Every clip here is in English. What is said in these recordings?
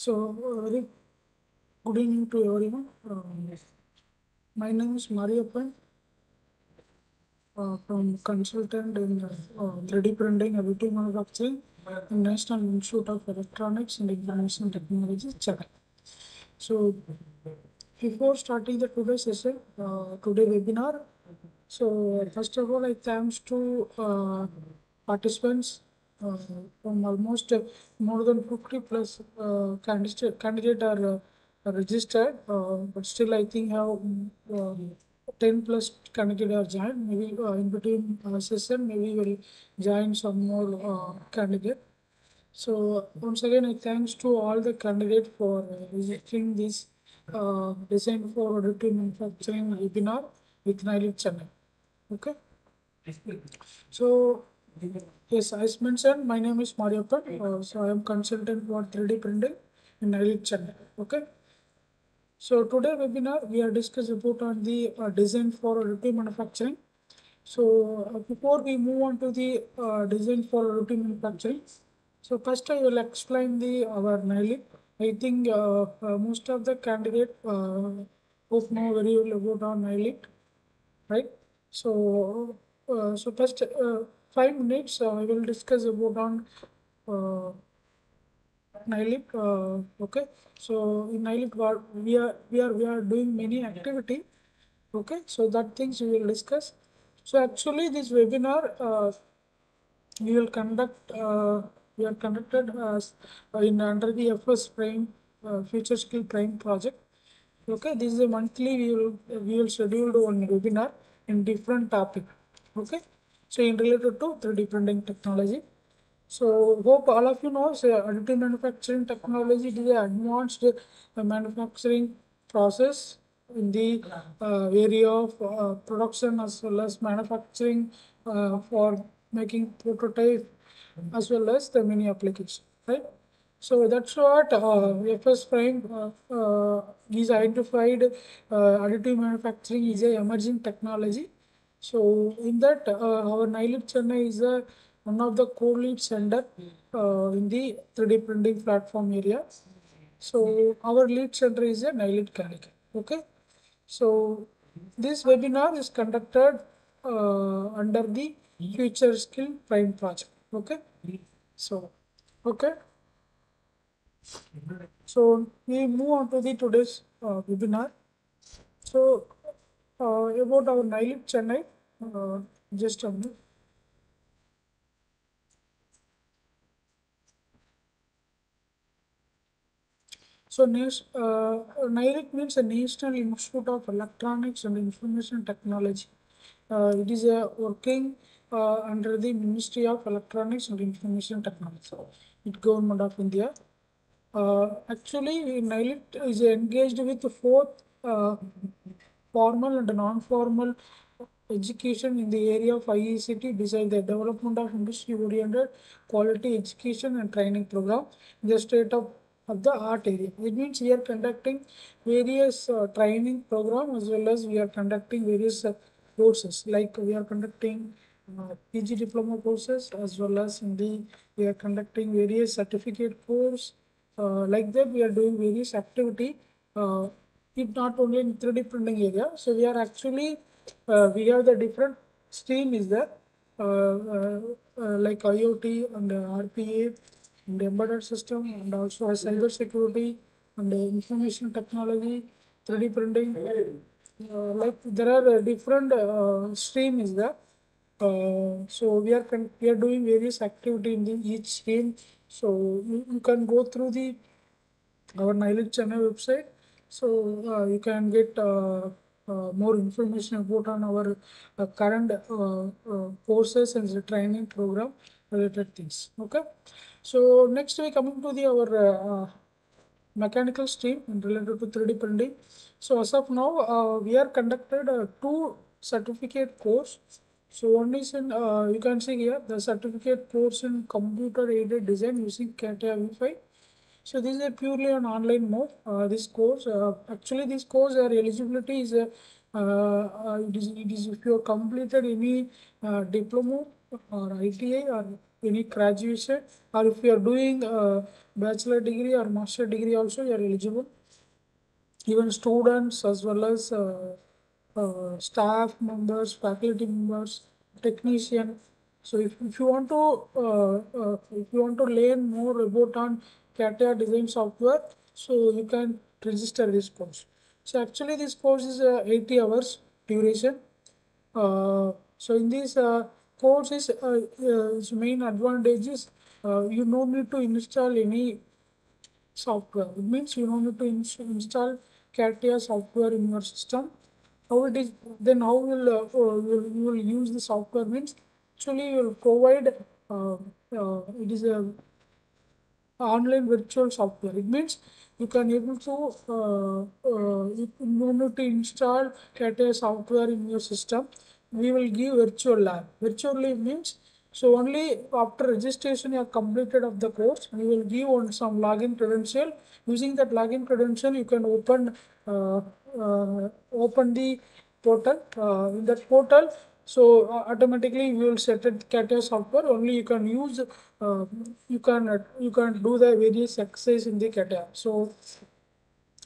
So, uh, very good evening to everyone. Um, my name is Mariappan uh, from consultant in uh, 3D printing, additive manufacturing, in National Institute of Electronics and Information Technology, Chennai. So, before starting the today session, uh, today webinar, so first of all, I thanks to uh, participants uh, from almost uh, more than 50 plus uh, candidate candidate are uh, registered, uh, but still I think have um, 10 plus candidate are joined. Maybe uh, in between uh, session, maybe will join some more uh, candidate. So once again, I thanks to all the candidates for uh, registering this uh, design for additive manufacturing webinar with NIELIT Chennai. Okay. So yes, as mentioned, my name is Mariappan. Uh, so I am consultant for 3D printing in NIELIT Chennai. Okay. So today webinar we are discuss about on the uh, design for additive manufacturing. So uh, before we move on to the uh, design for additive manufacturing, so first I will explain the our NIELIT. I think uh, uh, most of the candidate both know very well about our NIELIT, right? So so first five minutes uh, I will discuss about on uh. Uh, okay, so in NIELIT we are we are we are doing many activity. Okay, so that things we will discuss. So actually this webinar uh, we will conduct uh, we are conducted as uh, in under the FS Prime uh, Future Skill Prime project. Okay, this is a monthly we will we will schedule one webinar in different topic. Okay, related to 3D printing technology. So hope all of you know so additive manufacturing technology is an advanced uh, manufacturing process in the uh, area of uh, production as well as manufacturing uh, for making prototype as well as the many application, right? So that's what uh, FS Prime uh, uh, is identified additive manufacturing is a emerging technology. So in that uh, our NIELIT Chennai is a one of the co-lead center uh, in the 3D printing platform area. So our lead center is a NIELIT Calicut. Okay. So this webinar is conducted uh, under the Future Skill Prime project. Okay. So okay. So we move on to the today's uh, webinar. So uh, about our NIELIT Chennai, uh, just a minute. So NIST, uh, NIELIT means the National Institute of Electronics and Information Technology. Uh, it is a working uh, under the Ministry of Electronics and Information Technology, it government of India. Uh, actually, NIELIT is engaged with uh, formal and non-formal education in the area of IECT beside the development of industry-oriented quality education and training program in the state of, of the art area. It means we are conducting various uh, training program as well as we are conducting various uh, courses like we are conducting uh, PG diploma courses as well as in the we are conducting various certificate course uh, like that we are doing various activity uh, if not only in 3D printing area so we are actually we have the different stream is there uh, uh, uh, like IoT and RPA and embedded system and also cyber security and information technology 3D printing. Uh, like there are uh, different uh, stream is there uh, so we are we are doing various activity in the each stream. So you, you can go through the our Knowledge channel website. So uh, you can get uh, uh, more information about on our uh, current uh, uh, courses and the training program related things okay? So next we coming to the our uh, uh, mechanical stream related to 3d printing. So as of now uh, we are conducted uh, two certificate course. So one is in uh, you can see here the certificate course in computer aided design using CATIA V5 so this is a purely an online mode. Uh, this course, uh, actually, this course uh, eligibility is uh, uh, it is it is if you have completed any uh, diploma or ITI or any graduation, or if you are doing uh, bachelor degree or master degree also, you are eligible. Even students as well as uh, uh, staff members, faculty members, technician. So if, if you want to uh, uh, if you want to learn more about on CATIA design software, so you can register this course. So actually this course is uh, 80 hours duration. Uh, so in this uh, course is uh, uh, its main advantage is uh, you no need to install any software. It means you don't need to ins- install CATIA software in your system. How it is then how will you will use the software means actually you will provide it is a online virtual software. It means you can able to uh, uh, you need to install CATIA software in your system. We will give virtual lab. Virtually means so only after registration you have completed of the course, we will give on some login credential. Using that login credential, you can open uh, uh, open the portal. Uh, in that portal, so uh, automatically you will set it CATIA software. Only you can use uh, you can uh, you can do the various exercise in the CATIA. So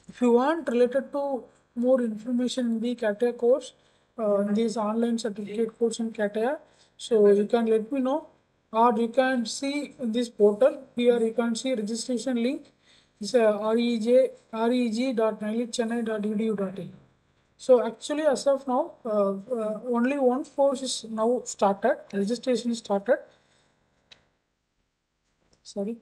if you want related to more information in the CATIA course, uh, this online certificate course in CATIA, so you can let me know or you can see this portal here you can see registration link is a reg reg.nielitchennai.edu.in. So actually as of now uh, uh, only one course is now started registration is started sorry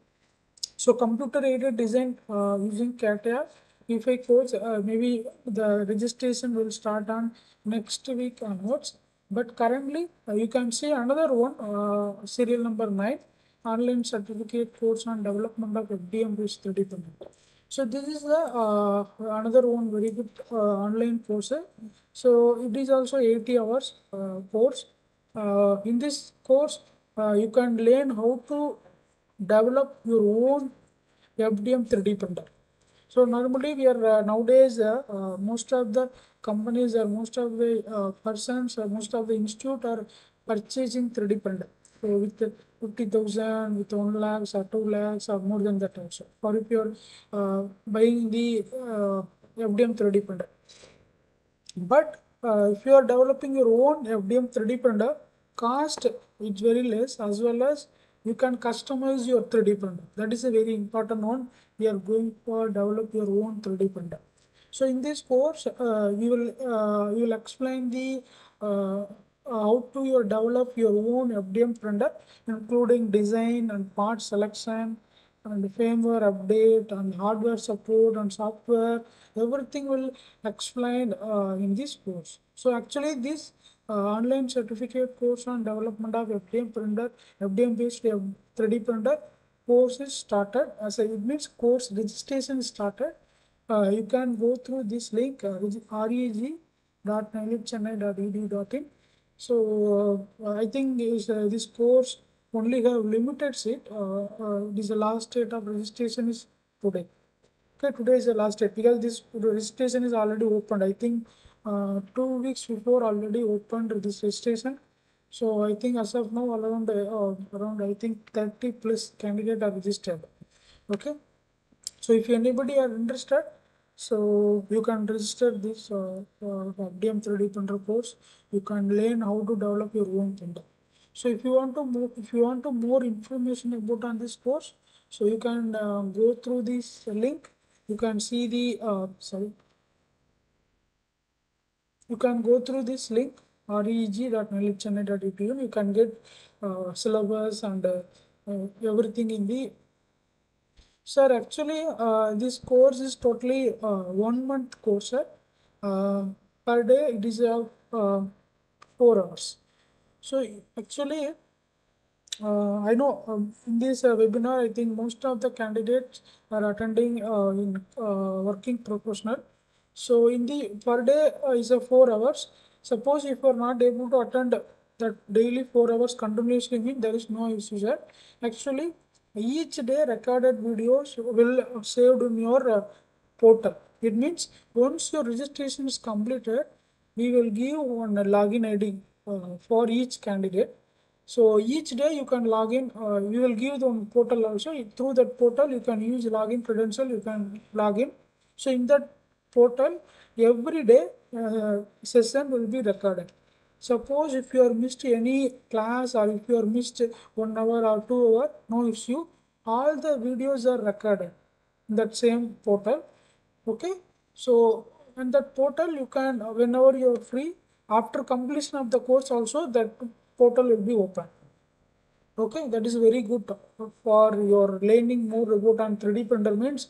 so computer aided design uh, using CATIA V5 course, uh, maybe the registration will start on next week onwards. But currently, uh, you can see another one, uh, serial number 9, online certificate course on development of FDM 3D printing. So this is the uh, another one very good uh, online course. So it is also 80 hours uh, course. Uh, in this course, uh, you can learn how to develop your own FDM 3D printer. So normally we are uh, nowadays most of the companies or most of the persons or most of the institute are purchasing 3D printer. So with 50,000, with 1 lakhs or 2 lakhs or more than that also. Or if you are uh, buying the uh, FDM 3D printer. But uh, if you are developing your own FDM 3D printer, cost is very less as well as you can customize your 3D printer. That is a very important one. We are going for develop your own 3D printer. So in this course, uh, we will uh, we will explain the uh, how to you develop your own FDM printer, including design and part selection and firmware update and hardware support and software. Everything will explained uh, in this course. So actually this uh, online certificate course on development of FDM printer, FDM based 3D printer course is started. As a, it means course registration is started. Uh, you can go through this link uh, reg.nielitchennai.edu.in. So uh, I think is uh, this course only have limited seat. Uh, it is the last date of registration is today. Okay, today is the last date because this registration is already opened. I think two weeks before already opened this registration. So I think as of now around uh, around I think 30 plus candidate are registered. Okay. So if anybody are interested, so you can register this uh, uh, FDM 3D printer course. You can learn how to develop your own printer. So if you want to more, if you want to more information about on this course, so you can uh, go through this link. You can see the uh, sorry. You can go through this link reg.nielitchennai.edu. You can get uh, syllabus and uh, uh, everything in the Sir, actually, uh, this course is totally uh, one month course, sir. Uh, per day, it is uh, uh, four hours. So, actually, uh, I know um, in this uh, webinar, I think most of the candidates are attending in working professional. So, in the per day is a four hours. Suppose if you are not able to attend that daily four hours continuously, there is no issue, sir. Actually, each day recorded videos will saved in your uh, portal. It means once your registration is completed, we will give one login ID uh, for each candidate. So each day you can log in, uh, we will give the portal also. Through that portal, you can use login credential, you can log in. So in that portal, every day uh, session will be recorded. Suppose if you are missed any class or if you are missed one hour or two hour, no issue. All the videos are recorded in that same portal. Okay. So in that portal, you can whenever you are free after completion of the course also that portal will be open. Okay, that is very good for your learning more about on 3D printer means.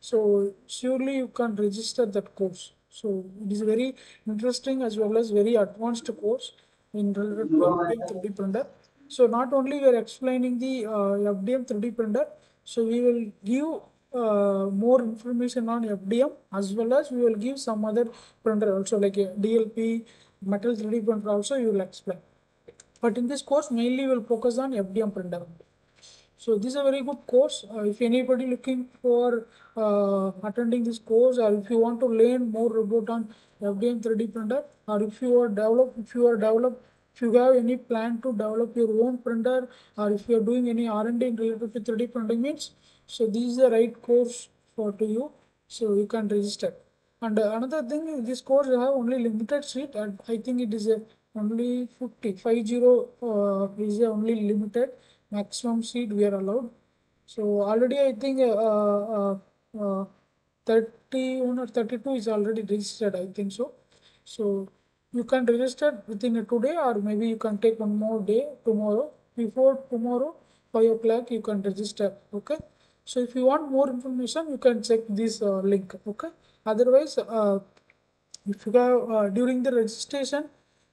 So surely you can register that course. So it is very interesting as well as very advanced course in related to FDM 3D printer. So not only we are explaining the uh, FDM 3D printer, so we will give uh, more information on FDM as well as we will give some other printer also like a DLP, metal 3D printer also you will explain. But in this course mainly we will focus on FDM printer. So this is a very good course. Uh, if anybody looking for uh, attending this course or if you want to learn more about on FDM 3D printer or if you are develop if you are develop if you have any plan to develop your own printer or if you are doing any R&D related to 3D printing means so this is the right course for to you. So you can register. And uh, another thing this course have only limited seat and I think it is a only 50 50 uh, is only limited maximum seat we are allowed. So already I think uh, uh, uh, 31 or 32 is already registered I think so. So you can register within a today or maybe you can take one more day tomorrow. Before tomorrow 5 o'clock you can register okay. So if you want more information you can check this uh, link okay. Otherwise uh, if you have uh, during the registration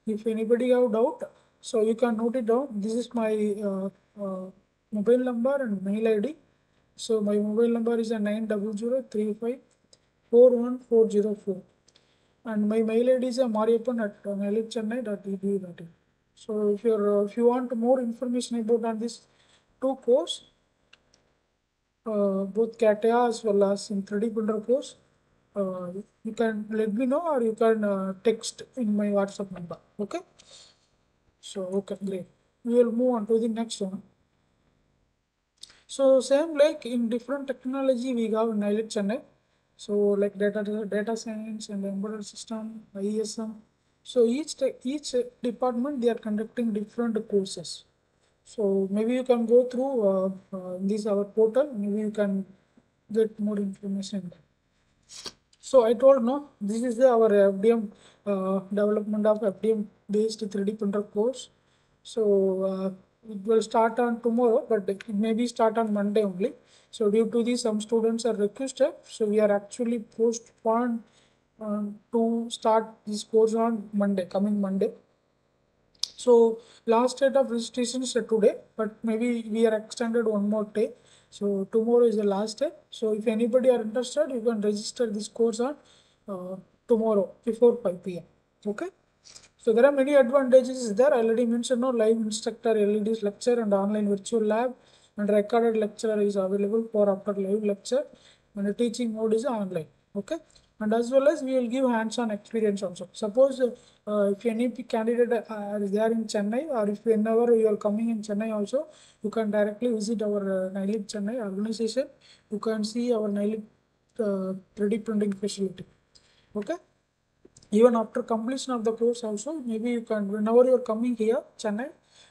if anybody have doubt so you can note it down this is my uh, mobile number and mail id so my mobile number is a 90035414404 and my mail id is a mariappan at nalitchennai.edu.in so if uh, if you want more information about on this two course uh, both CATIA as well as in 3D printer course uh, you can let me know or you can uh, text in my WhatsApp number. Okay. So, okay, great. We will move on to the next one. So, same like in different technology we have NIELIT Chennai. So, like data data science and embedded system, IESM. So, each each department they are conducting different courses. So, maybe you can go through uh, uh, this our portal. Maybe you can get more information. So I told no, this is our FDM uh, development of FDM based 3D printer course. So uh, it will start on tomorrow, but it may be start on Monday only. So due to this, some students are requested. So we are actually postponed uh, to start this course on Monday, coming Monday. So last date of registration is today, but maybe we are extended one more day. So tomorrow is the last day. So if anybody are interested, you can register this course on uh, tomorrow before 5 p.m. Okay. So there are many advantages there. I already mentioned no live instructor, LEDs lecture and online virtual lab and recorded lecture is available for after live lecture and the teaching mode is online. Okay. and as well as we will give hands-on experience also. Suppose uh, if any candidate uh, is there in Chennai or if whenever you are coming in Chennai also, you can directly visit our uh, Chennai organization. You can see our NIELIT uh, 3D printing facility. Okay. Even after completion of the course also, maybe you can, whenever you are coming here, Chennai,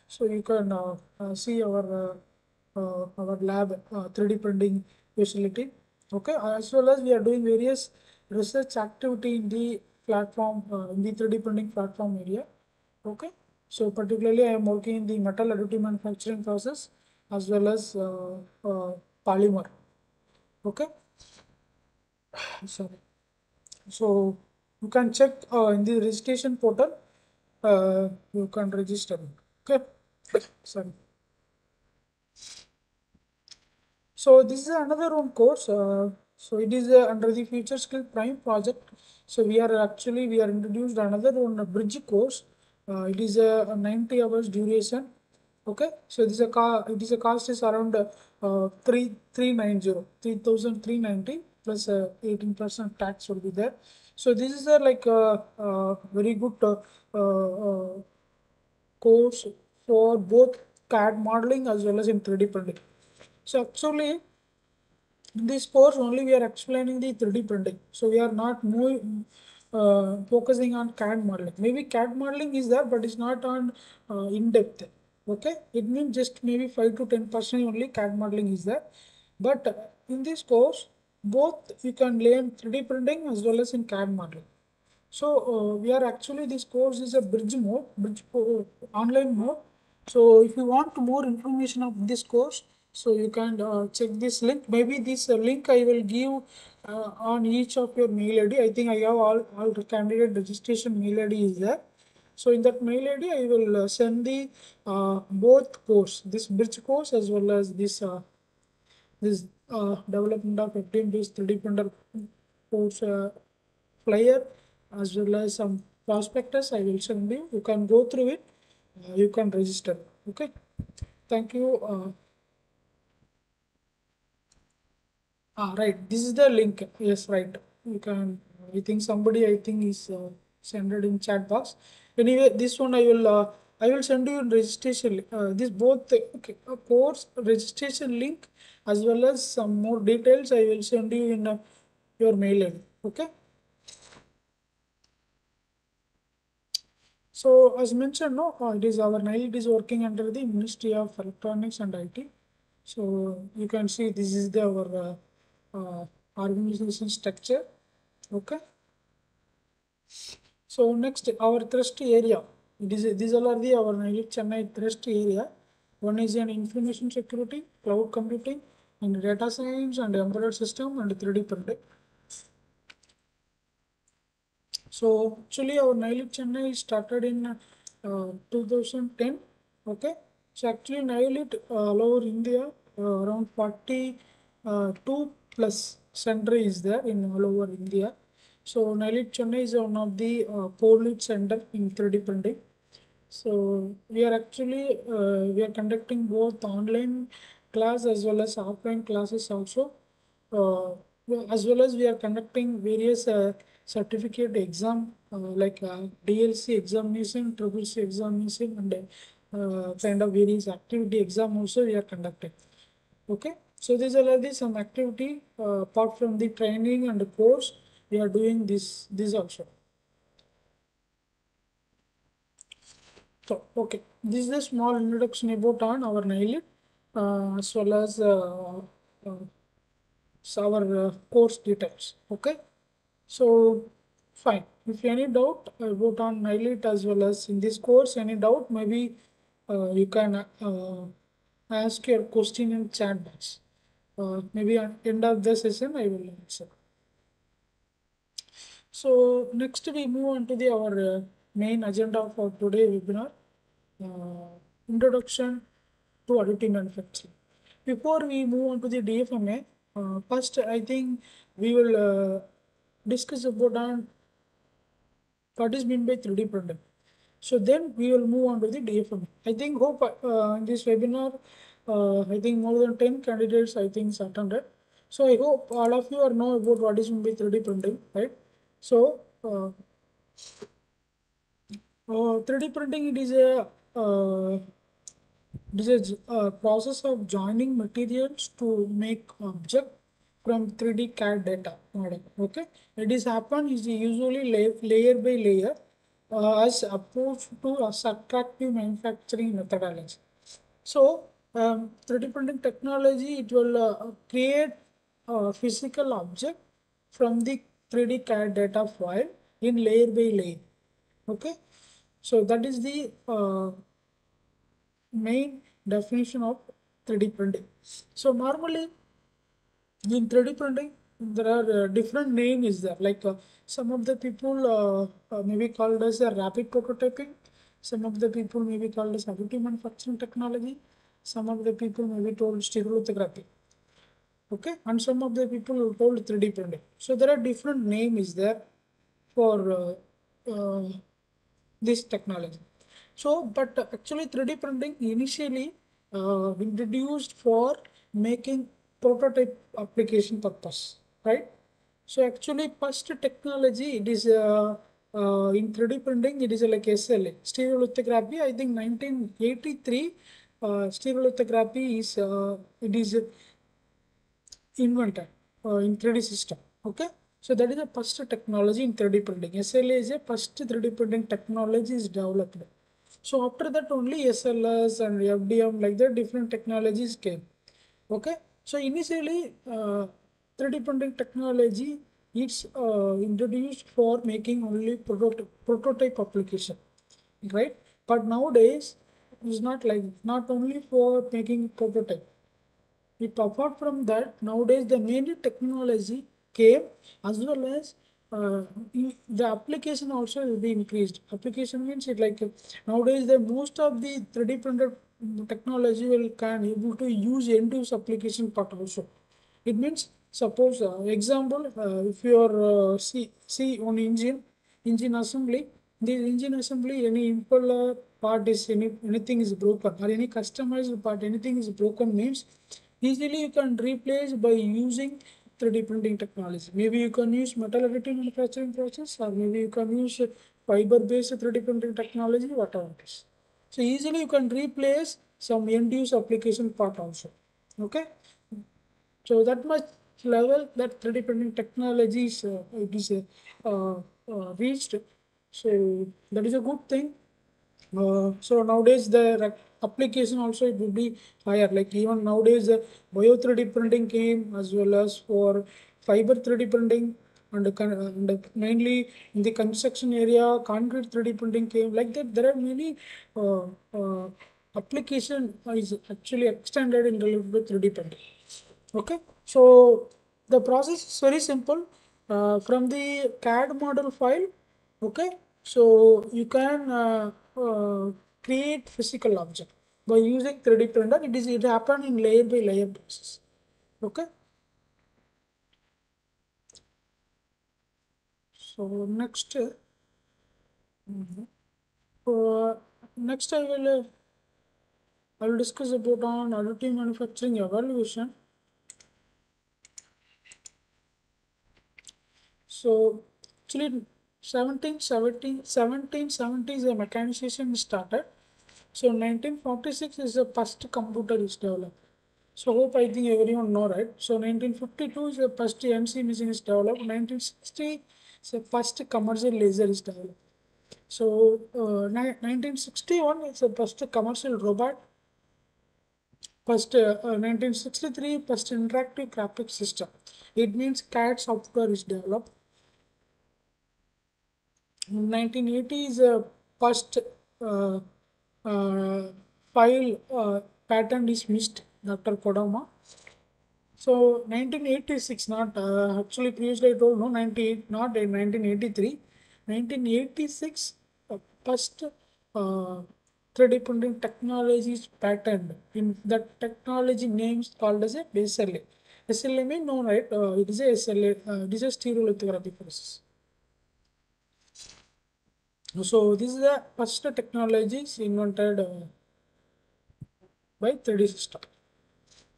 so you can uh, uh, see our uh, uh, our lab 3D printing facility. Okay, as well as we are doing various research activity in the platform in the 3D printing platform area. Okay, so particularly I am working in the metal additive manufacturing process as well as polymer. Okay, sorry. So you can check uh, in the registration portal. Uh, you can register. Okay? Sorry. So this is another one course. Uh, so it is uh, under the future skill prime project. So we are actually we are introduced another one bridge course. Uh, it is a 90 hours duration. Okay? So this is a car it is a cost is around uh, 3 390 3390 plus 18 percent tax will be there so this is a like a, a very good uh, uh, course for both CAD modeling as well as in 3D printing. So actually in this course only we are explaining the 3D printing. So we are not more uh, focusing on CAD modeling. Maybe CAD modeling is there but it's not on uh, in depth. Okay, it means just maybe 5 to 10 percent only CAD modeling is there. But in this course both you can learn 3D printing as well as in CAD modeling. So uh, we are actually this course is a bridge mode, bridge uh, online mode. So if you want more information of this course, so you can uh, check this link. Maybe this uh, link I will give uh, on each of your mail ID. I think I have all, all the candidate registration mail ID is there. So in that mail ID, I will uh, send the both course, this bridge course as well as this this uh, development of FDM based 3D printer course uh, flyer as well as some prospectus I will send you. You can go through it. Uh, you can register. Okay. Thank you. Uh, ah, right. This is the link. Yes, right. You can. I think somebody I think is uh, sent it in chat box. Anyway, this one I will. Uh, I will send you registration. This both okay, course registration link as well as some more details I will send you in uh, your mail. Okay. So as mentioned, no, uh, it is our NIELIT is working under the Ministry of Electronics and IT. So you can see this is the our uh, uh, organization structure. Okay. So next our thrust area. It is these all are the our Chennai thrust area. One is an information security, cloud computing, and data science and embedded system and 3D printing. So actually our NIELIT Chennai started in uh, 2010. Okay. So actually NIELIT uh, all over India uh, around 42 uh, plus center is there in all over India. So NIELIT Chennai is one of the uh, lead center in 3D printing. So we are actually uh, we are conducting both online class as well as offline classes also. Uh, as well as we are conducting various uh, certificate exam uh, like uh, DLC examination, triple C examination and uh, kind of various activity exam also we are conducting. Okay. So these are the some activity apart from the training and the course we are doing this this also. So okay, this is a small introduction about on our NIELIT as well as uh, uh, our course details. Okay, so fine. If any doubt about on NIELIT as well as in this course, any doubt, maybe you can ask your question in chat box. Uh, maybe at end of the session I will answer. So next we move on to the our uh, main agenda for today webinar, uh, introduction to additive manufacturing. Before we move on to the DFMA, uh, first I think we will uh, discuss about on what is meant by 3D printing. So then we will move on to the DFMA. I think hope uh, in this webinar, uh, I think more than 10 candidates I think attended. So I hope all of you are know about what is meant by 3D printing, right? So, uh, uh, 3D printing it is a uh, it is a process of joining materials to make object from 3D CAD data model. Okay, it is happen is usually lay, layer by layer uh, as opposed to a subtractive manufacturing methodology. So, um, 3D printing technology it will uh, create a physical object from the 3D CAD data file in layer by layer. Okay, so that is the uh, main definition of 3D printing. So normally in 3D printing there are uh, different name is there. Like uh, some of the people uh, uh, may be called as a rapid prototyping. Some of the people may be called as additive manufacturing technology. Some of the people may be told stereolithography okay? And some of the people told 3d printing. So there are different name is there for uh, uh, this technology so but actually 3d printing initially uh, introduced for making prototype application purpose right so actually first technology it is uh, uh, in 3d printing it is like SLA stereolithography I think 1983 uh, stereolithography is uh, it is invented uh, in 3D system. Okay. So that is the first technology in 3D printing. SLA is a first 3D printing technology is developed. So after that only SLS and FDM like that different technologies came. Okay. So initially uh, 3D printing technology is uh, introduced for making only prototype, prototype application. Right. But nowadays it's not like not only for making prototype it apart from that nowadays the main technology came as well as uh, the application also will be increased. Application means it like nowadays the most of the 3d printed technology will can able to use end use application part also. It means suppose uh, example uh, if you are uh, see see on engine engine assembly this engine assembly any impeller part is any anything is broken or any customized part anything is broken means easily you can replace by using 3D printing technology. Maybe you can use metal additive manufacturing process or maybe you can use fiber based 3D printing technology, whatever it is. So easily you can replace some end use application part also. Okay. So that much level that 3D printing technology is, uh, it is uh, uh, reached. So that is a good thing. Uh, so nowadays the application also it would be higher. Like even nowadays the bio 3d printing came as well as for fiber 3d printing and, and mainly in the construction area concrete 3d printing came. Like that there are many uh, uh, application is actually extended in related to 3d printing. Okay? So the process is very simple. Uh, from the cad model file okay? So you can uh, create physical object by using 3D printer. It is it happen in layer by layer basis. Okay. So next, uh, next I will uh, I will discuss about on additive manufacturing evaluation. So actually 1770, 1770s the mechanization started. So 1946 is the first computer is developed. So hope I think everyone know right. So 1952 is the first NC machine is developed. 1960 is the first commercial laser is developed. So uh, 1961 is the first commercial robot. First uh, uh, 1963 first interactive graphics system. It means CAD software is developed. 1980 is the first uh, uh, file uh, patent is missed, Dr. Kodama. So 1986, not uh, actually previously I told no 98, not in 1983, 1986 uh, first uh, 3D printing technology is patent. In that technology names called as a SLA. SLA means no right. Uh, it is a SLA. Uh, it is a stereolithography process. So this is the first technologies invented uh, by 3D system.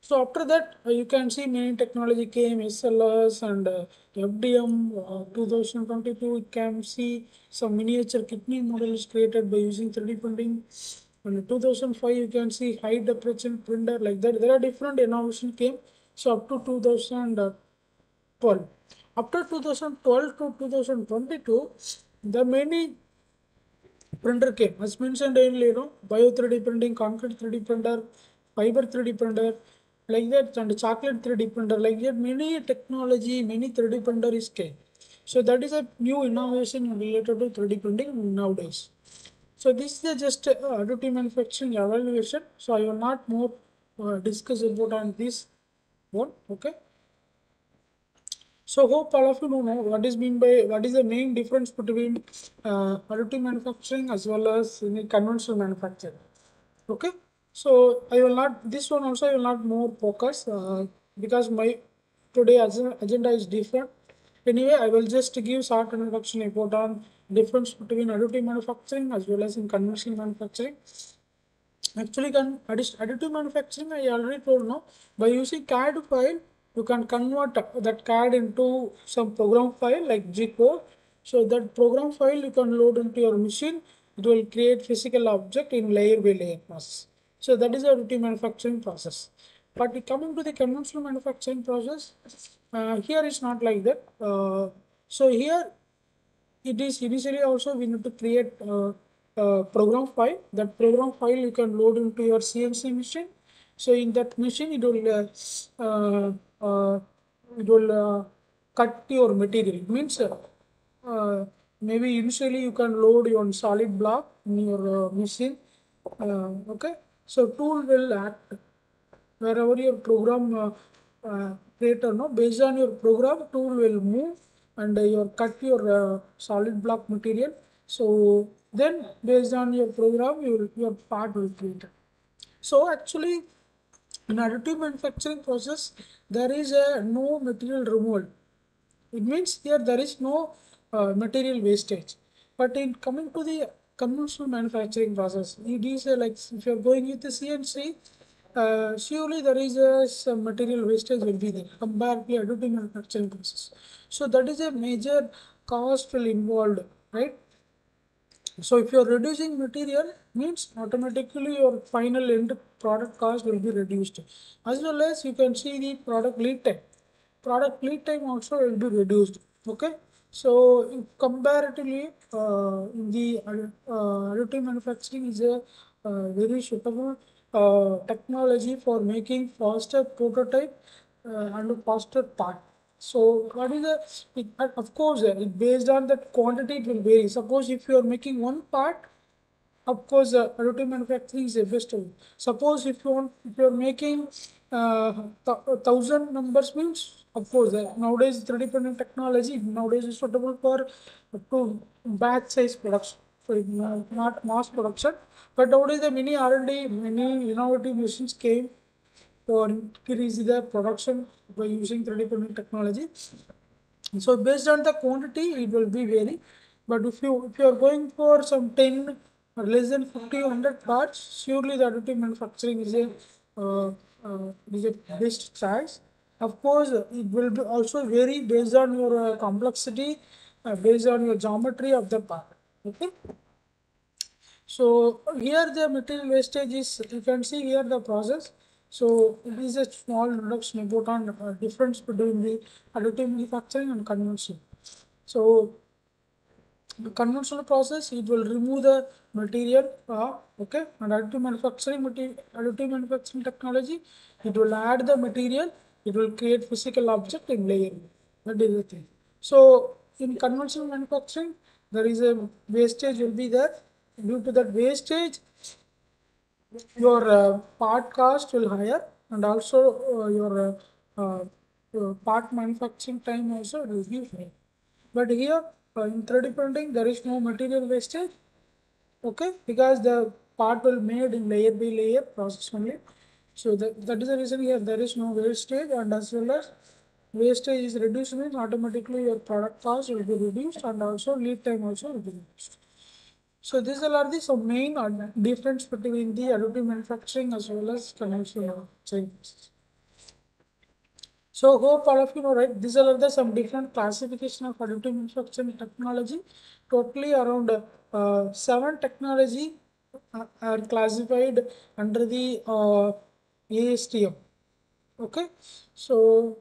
So after that, uh, you can see many technology came, SLS and uh, FDM. Uh, 2022, you can see some miniature kidney models created by using 3D printing. And 2005, you can see high definition printer like that. There are different innovation came. So up to 2012. After 2012 to 2022, the many printer came. As mentioned earlier, you know, bio 3D printing, concrete 3D printer, fiber 3D printer, like that, and chocolate 3D printer, like that. Many technology, many 3D printer is came. So that is a new innovation related to 3D printing nowadays. So this is just uh, additive manufacturing evaluation. So I will not more uh, discuss about on this one. Okay. So hope all of you know what is mean by what is the main difference between uh, additive manufacturing as well as in conventional manufacturing. Okay. So I will not this one also I will not more focus uh, because my today agenda is different. Anyway, I will just give short introduction about on difference between additive manufacturing as well as in conventional manufacturing. Actually, additive manufacturing I already told now by using CAD file you can convert that CAD into some program file like G code. So that program file you can load into your machine. It will create physical object in layer by layer process. So that is a routine manufacturing process. But coming to the conventional manufacturing process, uh, here is not like that. Uh, so here it is initially also we need to create a, a program file. That program file you can load into your CNC machine. So in that machine it will uh, uh uh, it will uh, cut your material. It means uh, maybe initially you can load your solid block in your machine. okay, so tool will act wherever your program creator no based on your program tool will move and uh, you cut your uh, solid block material so then based on your program your, your part will create so actually in additive manufacturing process, there is a no material removal. It means here there is no uh, material wastage. But in coming to the conventional manufacturing process, it is uh, like if you are going with the CNC, uh, surely there is a some material wastage will be there compared to additive manufacturing process. So that is a major cost will involved, right? So if you are reducing material means automatically your final end product cost will be reduced as well as you can see the product lead time. Product lead time also will be reduced. Okay. So comparatively uh, the uh, additive manufacturing is a uh, very suitable uh, technology for making faster prototype uh, and faster part. So what is the, it, of course, it based on that quantity it will vary. Suppose if you are making one part, of course, uh, additive manufacturing is best way. Suppose if you want, if you are making uh, th thousand numbers means, of course, uh, nowadays 3D printing technology nowadays is suitable for to batch size production, so not mass production. But nowadays the many R&D, many innovative machines came for increase the production by using 3D printing technology. So based on the quantity, it will be vary. But if you if you are going for some 10 or less than 50 100 parts, surely the additive manufacturing is a uh, uh, is a best choice. Of course, it will also vary based on your uh, complexity, uh, based on your geometry of the part. Okay. So here the material wastage is you can see here the process. So it is a small introduction about on uh, difference between the additive manufacturing and conventional. So conventional process it will remove the material uh, okay and additive manufacturing additive manufacturing technology it will add the material it will create physical object in layer. That is the thing. So in conventional manufacturing there is a wastage will be there. Due to that wastage your uh, part cost will higher and also uh, your, uh, your part manufacturing time also be. But here in 3D printing there is no material wastage okay because the part will made in layer by layer process only. So that, that is the reason here there is no wastage and as well as wastage is reduced means automatically your product cost will be reduced and also lead time also will be reduced. So these are the some main difference between the additive manufacturing as well as conventional manufacturing. So hope all of you know, right? These are the some different classification of additive manufacturing technology. Totally around uh, seven technology uh, are classified under the uh, ASTM. Okay, so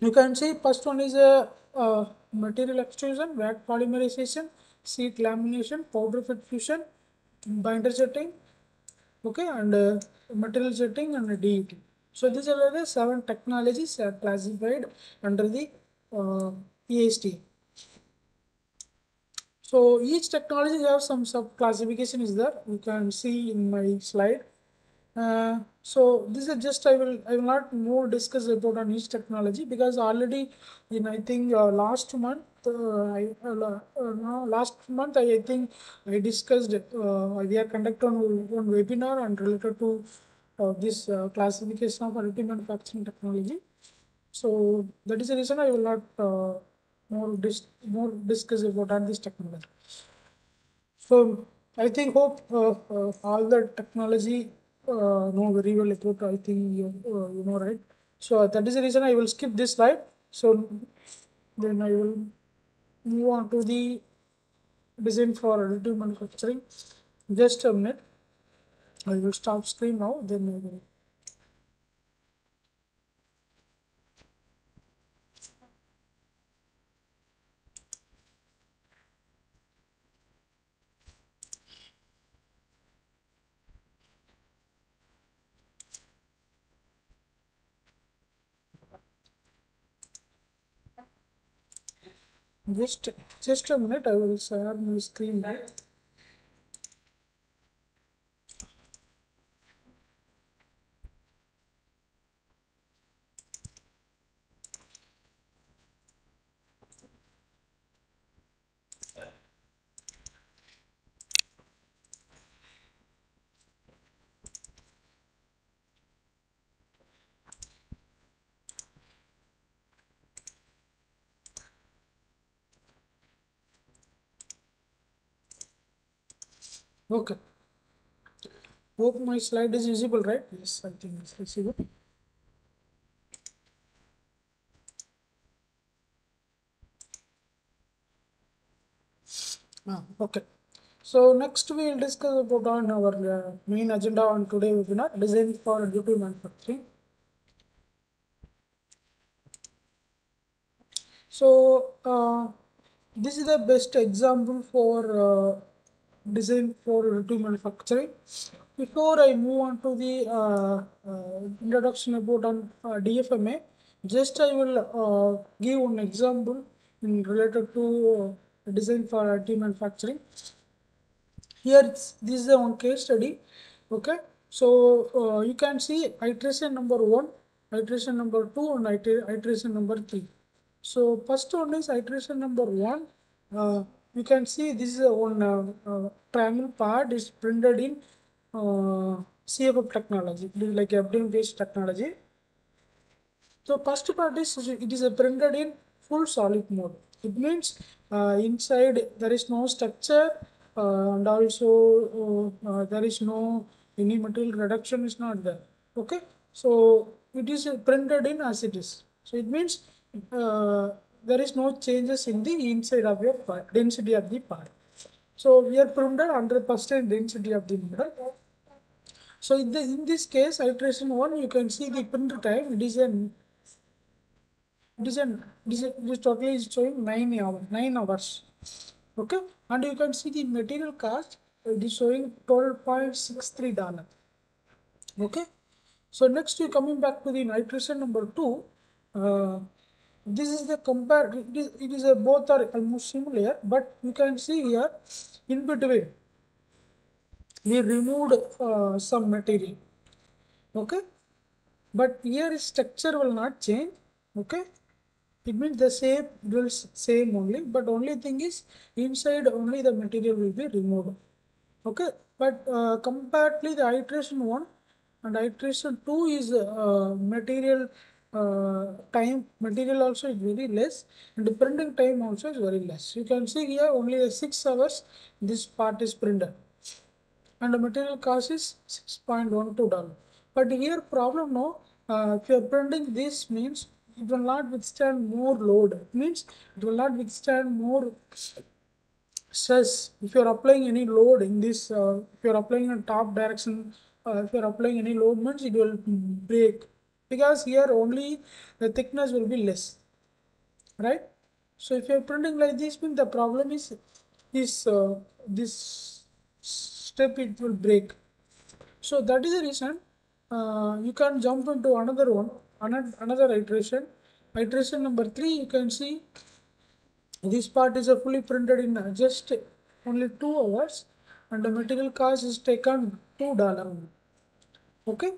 you can see first one is a uh, material extrusion, vat polymerization, sheet lamination, powder bed fusion, binder jetting, okay, and uh, material jetting and DED. So these are the seven technologies are classified under the uh. So each technology have some sub classification is there. You can see in my slide. Uh, so this is just I will I will not more discuss about on each technology because already in I think uh, last month uh, I uh, no, last month I, I think I discussed uh, we are conducting one webinar and related to uh, this uh, classification of additive manufacturing technology. So that is the reason I will not uh, more dis more discuss about this technology. So I think hope uh, all the technology uh, know very well about I think you uh, you know right. So that is the reason I will skip this slide. So then I will move on to the design for additive manufacturing. Just a minute. I will stop screen now. Then I will. Just just a minute. I will share my screen. Okay. Hope my slide is visible, right? Yes, I think it's visible. Ah, okay. So next we will discuss about on our uh, main agenda on today webinar design for additive manufacturing. So uh, this is the best example for uh, design for additive manufacturing. Before I move on to the uh, uh, introduction about on uh, DFMA, just I will give an example in related to design for additive manufacturing. Here it's, this is a one case study. Okay, so you can see iteration number one, iteration number two, and iter- iteration number three. So first one is iteration number one. Uh, you can see this is a one uh, uh, triangle part is printed in uh, CFF technology, like FDM based technology. So first part is it is a printed in full solid mode. It means uh, inside there is no structure uh, and also uh, uh, there is no any material reduction is not there. Okay, so it is uh, printed in as it is. So it means uh, there is no changes in the inside of your part, density of the part. So we are printed 100% density of the model. So in, the, in this case, iteration 1, you can see the print time, it is an it is an it is, is showing 9 hours, 9 hours. Okay, and you can see the material cost, it is showing 12.63 dollar. Okay, so next we coming back to the iteration number 2. Uh, this is the compare it is, it is a both are almost similar but you can see here in between we removed uh, some material okay? But here structure will not change okay? It means the shape will same only but only thing is inside only the material will be removed okay? But uh, comparatively the iteration 1 and iteration 2 is uh, material time material also is very less and printing time also is very less. You can see here only the 6 hours this part is printed. And the material cost is 6.12 dollar but here problem no? Uh, if you are printing this means it will not withstand more load. It means it will not withstand more stress if you are applying any load in this uh, if you are applying a top direction uh, if you are applying any load means it will break because here only the thickness will be less right? So if you are printing like this means the problem is this uh, this step it will break. So that is the reason uh, you can jump into another one another, another iteration. Iteration number three you can see this part is fully printed in just only two hours and the material cost is taken two dollar okay?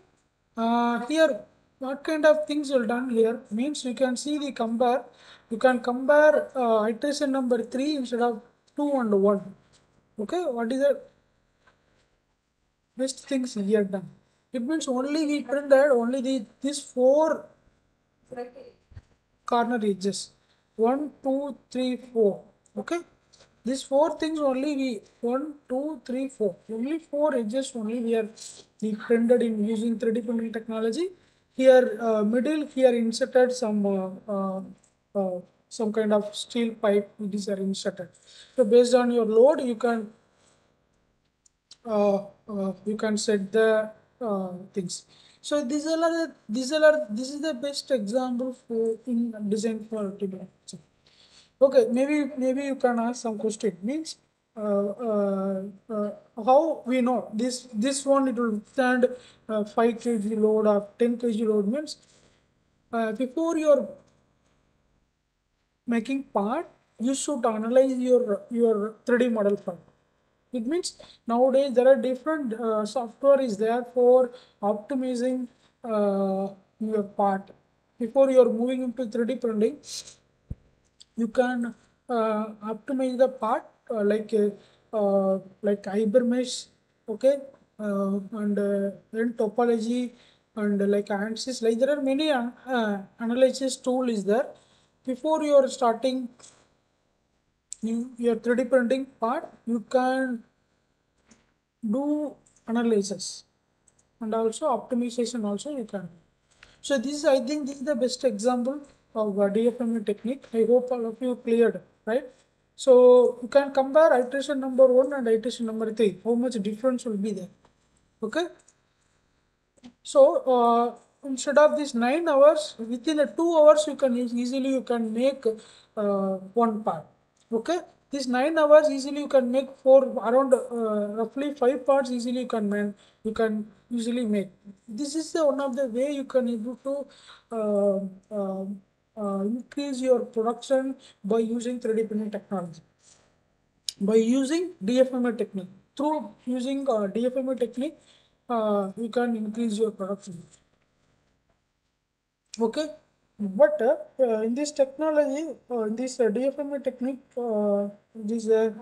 Uh, here what kind of things are done here? Means you can see the compare. You can compare uh, iteration number 3 instead of 2 and 1 okay what is the best things here done? It means only we printed only the these four corner edges. One two three four. Okay? These four things only we one two three four. Only four edges only we are we printed in using 3d printing technology here uh, middle here inserted some uh, uh, uh, some kind of steel pipe these are inserted. So based on your load you can uh, you can set the things. So these are the, these are this is the best example for in design for architecture okay maybe maybe you can ask some question. Means how we know? This this one it will stand uh, 5 kg load or 10 kg load means uh, before you're making part you should analyze your your 3d model file it means nowadays there are different uh, software is there for optimizing uh, your part. Before you are moving into 3d printing you can uh, optimize the part uh, like uh, like HyperMesh okay? Uh, and uh, nTopology and like ansys like there are many uh, uh, analysis tool is there. Before you are starting you, your 3d printing part you can do analysis and also optimization also you can so this i think this is the best example of uh, dfma technique. I hope all of you cleared right so you can compare iteration number one and iteration number three. How much difference will be there? Okay? So uh, instead of this nine hours within a two hours you can easily you can make uh, one part. Okay? This nine hours easily you can make four around uh, roughly five parts easily you can make. you can easily make. This is the one of the way you can able to uh, uh, uh increase your production by using 3d printing technology. By using dfma technique. Through using uh, dfma technique uh, you can increase your production. Okay? But uh, in this technology, uh, in this uh, DFMA technique, uh, this uh,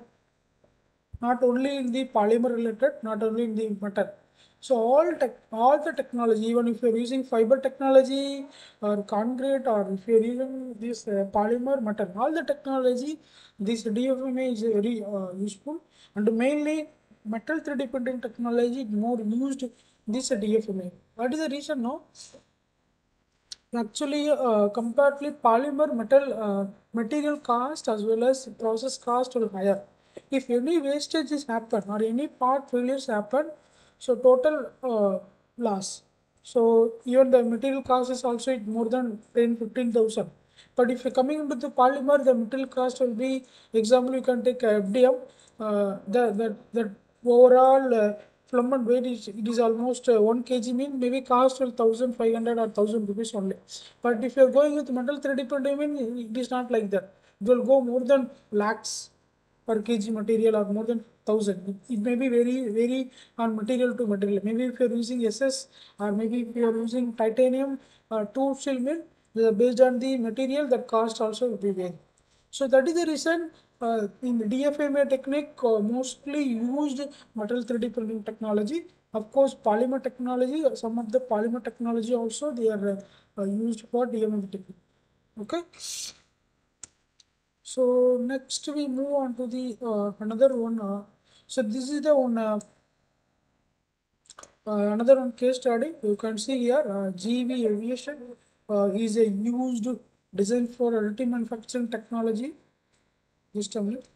not only in the polymer related, not only in the metal. So all tech, all the technology, even if you're using fiber technology or concrete, or if you're using this uh, polymer metal, all the technology, this DFMA is very uh, useful, and mainly metal 3D printing technology more used this DFMA. What is the reason? No, actually uh, comparatively polymer metal uh, material cost as well as process cost will higher if any wastages happen or any part failures happen so total uh, loss. So even the material cost is also more than 10 15000 but if you're coming into the polymer the material cost will be example you can take fdm uh, the, the the overall uh, filament weight is it is almost uh, 1 kg mean maybe cost will 1500 or 1000 rupees only. But if you are going with metal 3d printing mean it is not like that. It will go more than lakhs per kg material or more than 1000 it may be very very on material to material maybe if you are using ss or maybe if you are using titanium or two steel mill based on the material the cost also will be vary so that is the reason uh, in DFMA technique uh, mostly used metal 3D printing technology. Of course, polymer technology, some of the polymer technology also they are uh, used for DFMA technique. Okay. So next we move on to the uh, another one. Uh, so this is the one uh, another one case study you can see here uh, GE Aviation uh, is a used design for additive manufacturing technology. Just a minute.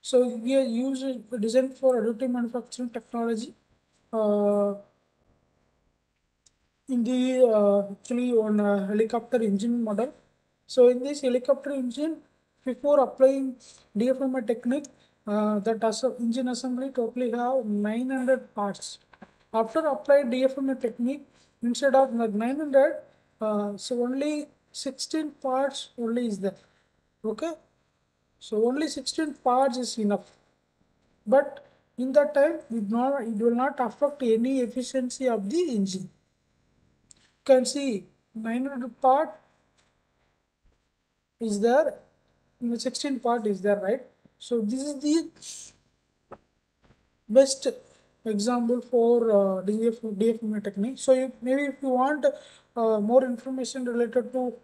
So we are using design for additive manufacturing technology. Uh, in the uh, actually on helicopter engine model. So in this helicopter engine, before applying DFMA technique, uh, that as engine assembly totally have 900 parts. After applied DFMA technique, instead of 900, uh, so only 16 parts only is there. Okay, so only 16 parts is enough. But in that time, it, not, it will not affect any efficiency of the engine You can see 900 part is there the 16 part is there right? So this is the best example for uh, DF, DFMA technique. So you, maybe if you want uh, more information related to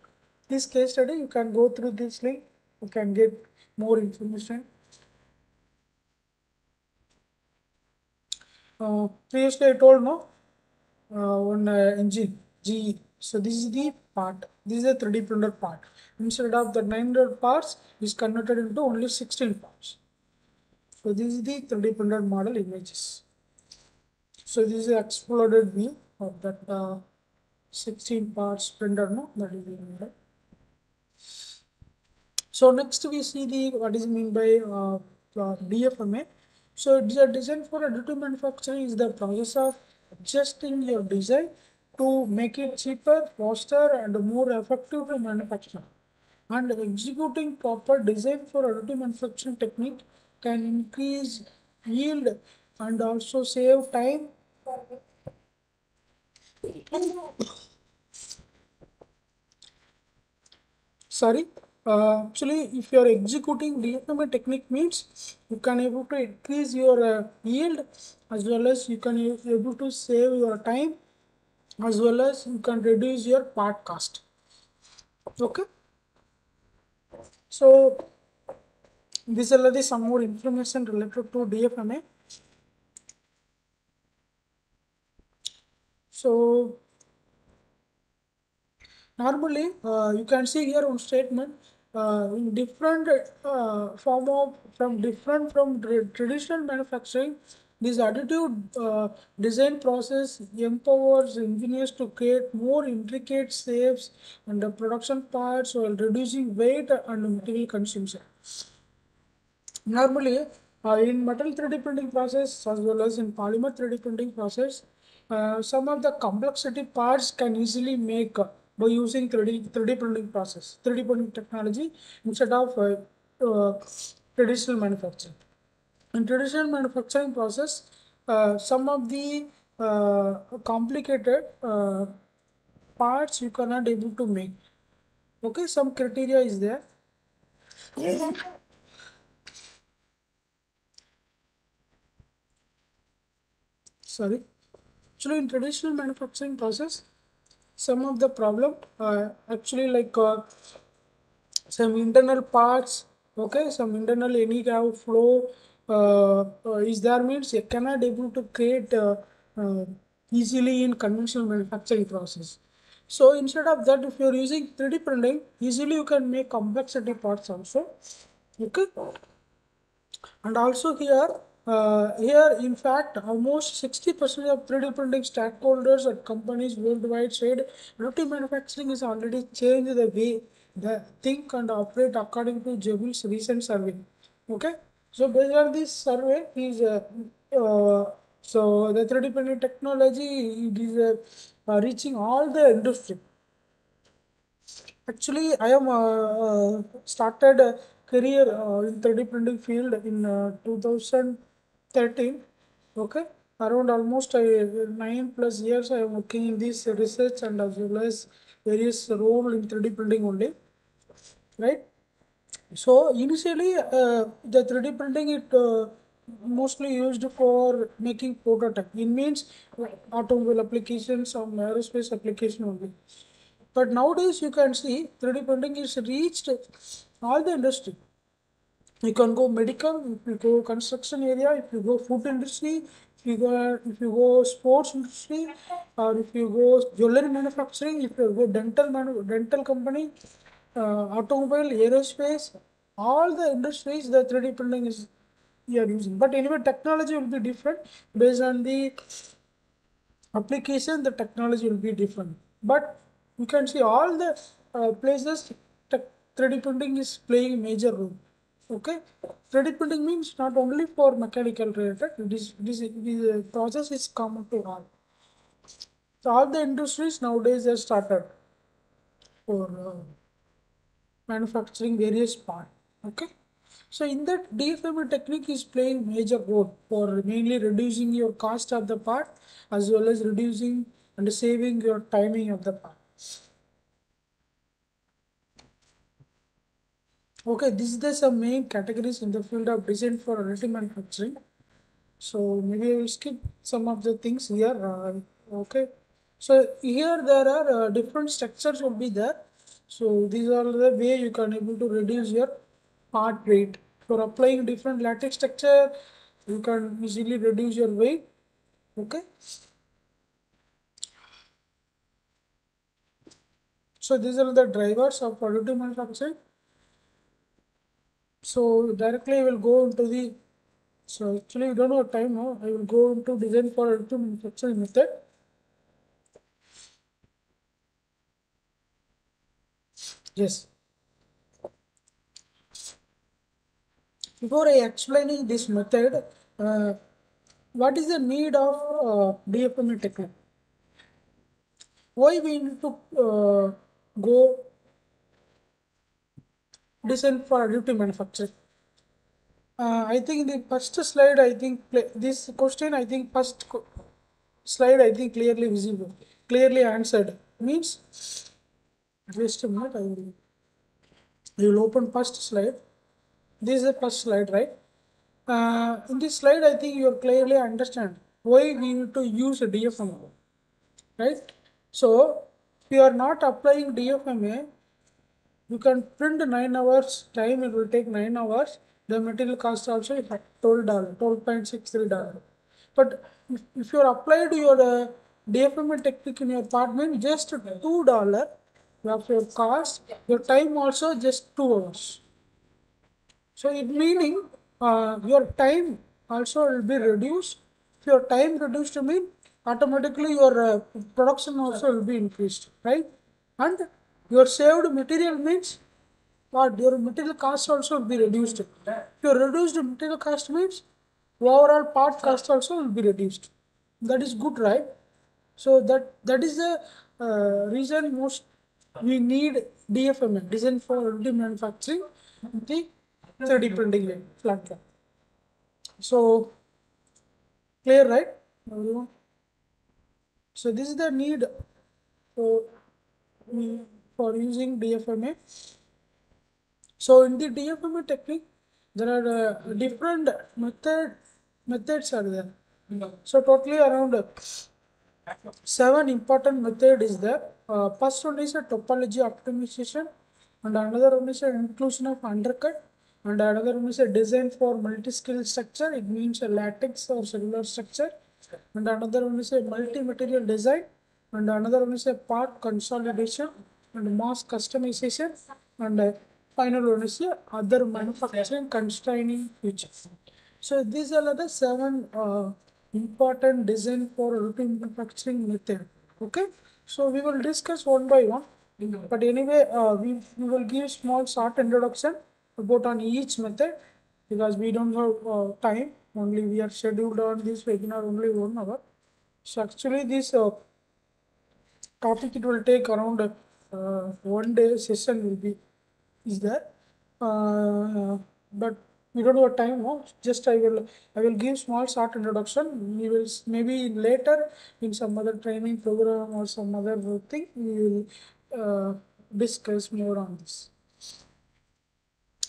this case study you can go through this link. You can get more information. Uh, previously I told no? Uh, one uh, engine. So this is the part. This is the 3D printer part. Instead of the 900 parts, is converted into only 16 parts. So this is the 3D printer model images. So this is the exploded view of that uh, 16 parts printer. No, that is the model. So next we see the what is mean by uh, uh, DFMA. So design for additive manufacturing is the process of adjusting your design to make it cheaper, faster and more effective to manufacture. And executing proper design for additive manufacturing technique can increase yield and also save time. Sorry, uh, actually if you are executing DFMA technique means you can able to increase your uh, yield as well as you can able to save your time as well as you can reduce your part cost. Okay? So these are some more information related to DFMA so normally uh, you can see here one statement uh, in different uh, form of from different from traditional manufacturing this additive uh, design process empowers engineers to create more intricate shapes and the production parts while reducing weight and material consumption. Normally, uh, in metal 3D printing process as well as in polymer 3D printing process, uh, some of the complexity parts can easily make by using 3D, 3D printing process, 3D printing technology instead of uh, uh, traditional manufacturing in traditional manufacturing process, uh, some of the uh, complicated uh, parts you cannot able to make. Okay, some criteria is there. Sorry. Actually, in traditional manufacturing process, some of the problem uh, actually like uh, some internal parts okay some internal any kind of flow is there means you cannot able to create uh, easily in conventional manufacturing process. So instead of that, if you are using 3D printing, easily you can make complexity parts also. Okay. And also here, uh, here in fact, almost 60% of 3D printing stakeholders at companies worldwide said additive manufacturing is already changed the way they think and operate according to Jabil's recent survey. Okay. So based on this survey, is uh, uh, so the 3D printing technology it is uh, uh, reaching all the industry. Actually, I am uh, uh, started a career in 3D printing field in 2013. Okay, around almost nine plus years I am working in this research and as well as various role in 3D printing only. Right so initially uh, the 3D printing it uh, mostly used for making prototype. It means automobile applications or aerospace application only. But nowadays you can see 3D printing is reached all the industry. You can go medical, if you go construction area, if you go food industry, if you go if you go sports industry or if you go jewelry manufacturing, if you go dental dental company, automobile, aerospace, all the industries the 3D printing is you are using. But anyway, technology will be different based on the application. The technology will be different. But you can see all the uh, places 3D printing is playing a major role. Okay, 3D printing means not only for mechanical related. This this this process is common to all. So all the industries nowadays have started for uh, manufacturing various parts. Okay. So in that DFM technique is playing major role for mainly reducing your cost of the part as well as reducing and saving your timing of the part. Okay, this is the some main categories in the field of design for additive manufacturing. So maybe I will skip some of the things here. Uh, okay, so here there are uh, different structures will be there. So these are the way you can able to reduce your part weight. For applying different lattice structure, you can easily reduce your weight. Okay. So these are the drivers of additive manufacturing. So directly I will go into the, so actually we don't have time now, I will go into design for additive manufacturing method. Yes. Before I explaining this method, uh, what is the need of uh, DFME technique? Why we need to uh, go design for additive manufacturing. Uh, I think the first slide, I think this question, I think first slide, I think clearly visible, clearly answered. Means, just a minute, I will, I will open first slide. This is the first slide, right? Uh, in this slide, I think you are clearly understand why we need to use a DFMA, right? So, if you are not applying DFMA, you can print 9 hours time it will take 9 hours the material cost also is 12 dollar 12.63 dollar but if, if you are applied your uh, DFMA technique in your apartment just 2 of your cost your time also just 2 hours so it meaning uh, your time also will be reduced if your time reduced to mean automatically your uh, production also will be increased right and your saved material means what your material cost also will be reduced. Your reduced material cost means overall part cost also will be reduced. That is good, right? So that that is the uh, reason most we need DFMM design for additive manufacturing the 3D printing flat plan. So clear, right? Everyone. So this is the need. So we for using DFMA. So in the DFMA technique, there are uh, different method methods are there. So totally around uh, seven important method is there. Uh, first one is a topology optimization, and another one is an inclusion of undercut, and another one is a design for multi-scale structure. It means a lattice or cellular structure, and another one is a multi-material design, and another one is a part consolidation, and mass customization and uh, final one is uh, other manufacturing constraining features. So these are the seven uh, important design for routine manufacturing method. Okay, so we will discuss one by one. But anyway, uh, we, we will give small short introduction about on each method because we don't have uh, time. Only we are scheduled on this webinar only one hour. So actually this uh, topic it will take around uh, one day session will be is there uh, but we don't have time now just i will i will give small short introduction. We will maybe later in some other training program or some other thing we will uh, discuss more on this.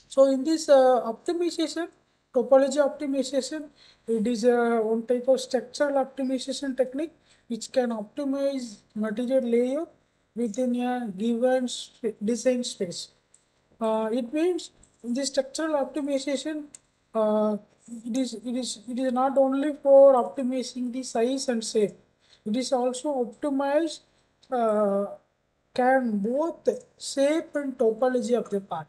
So in this uh, optimization topology optimization it is a uh, one type of structural optimization technique which can optimize material layout within a given design space. Uh, it means the structural optimization, uh, it is it is it is not only for optimizing the size and shape. It is also optimized uh, can both shape and topology of the part.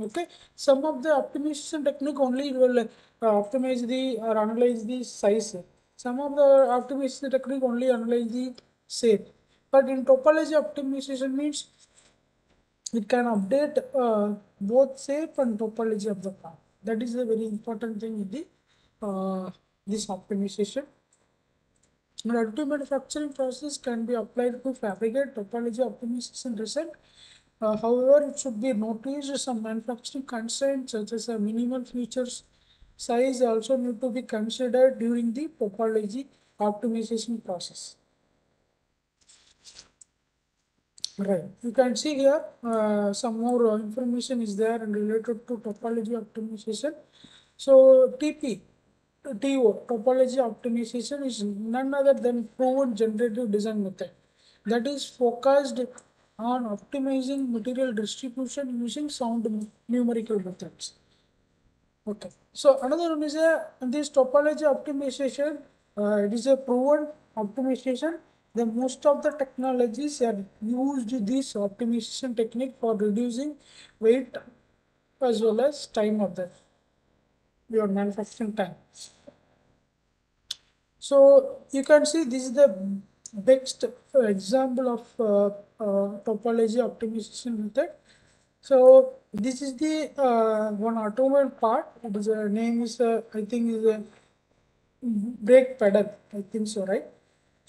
Okay, some of the optimization technique only will uh, optimize the or analyze the size. Some of the optimization technique only analyze the shape. But in topology optimization means it can update uh, both shape and topology of the part. That is a very important thing in the uh, this optimization. Additive manufacturing process can be applied to fabricate topology optimization result. Uh, however, it should be noticed some manufacturing constraints such as a minimal features size also need to be considered during the topology optimization process. Right. You can see here uh, some more uh, information is there and related to topology optimization. So TP, TO, topology optimization is none other than proven generative design method that is focused on optimizing material distribution using sound numerical methods. Okay. So another one is a this topology optimization. Uh, it is a proven optimization the most of the technologies are used this optimization technique for reducing weight as well as time of the your manufacturing time. So you can see this is the best example of uh, uh, topology optimization method. So this is the uh, one automobile part. It is a name is uh, I think is a brake pedal. I think so, right?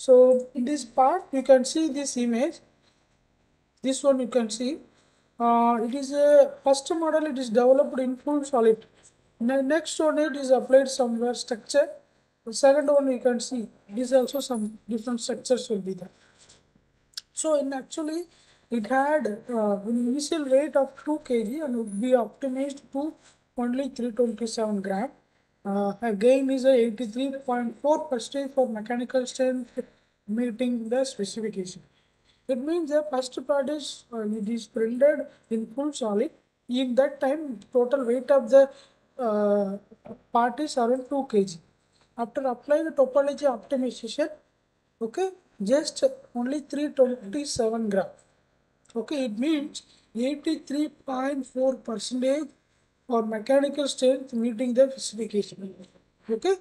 So in this part you can see this image. This one you can see. Uh, it is a first model. It is developed in full solid. Now, next one it is applied somewhere structure. The second one you can see. This also some different structures will be there. So in actually it had uh, initial weight of 2 kg and would be optimized to only 327 gram. Uh, again is a 83.4 percent for mechanical strength meeting the specification. It means the first part is uh, it is printed in full solid. In that time, total weight of the uh, part is around 2 kg. After applying the topology optimization, okay, just only 327 gram. Okay, it means 83.4 percentage for mechanical strength meeting the specification. Okay,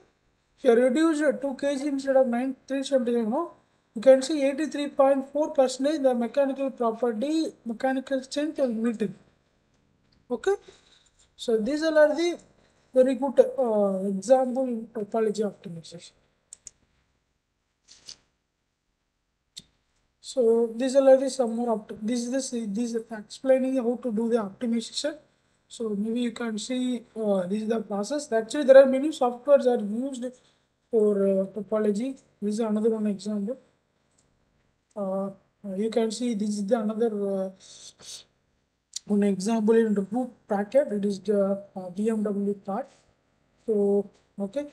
if you reduce 2 kg instead of 9 370, no, you can see 83.4 percent the mechanical property mechanical strength will meeting. okay? So these are the very good uh, example in topology optimization. So these are the some more this is this this is explaining how to do the optimization so maybe you can see uh, this is the process. Actually there are many softwares are used for uh, topology. This is another one example. Uh, you can see this is the another uh, one example in the group bracket it is the uh, BMW part. So okay.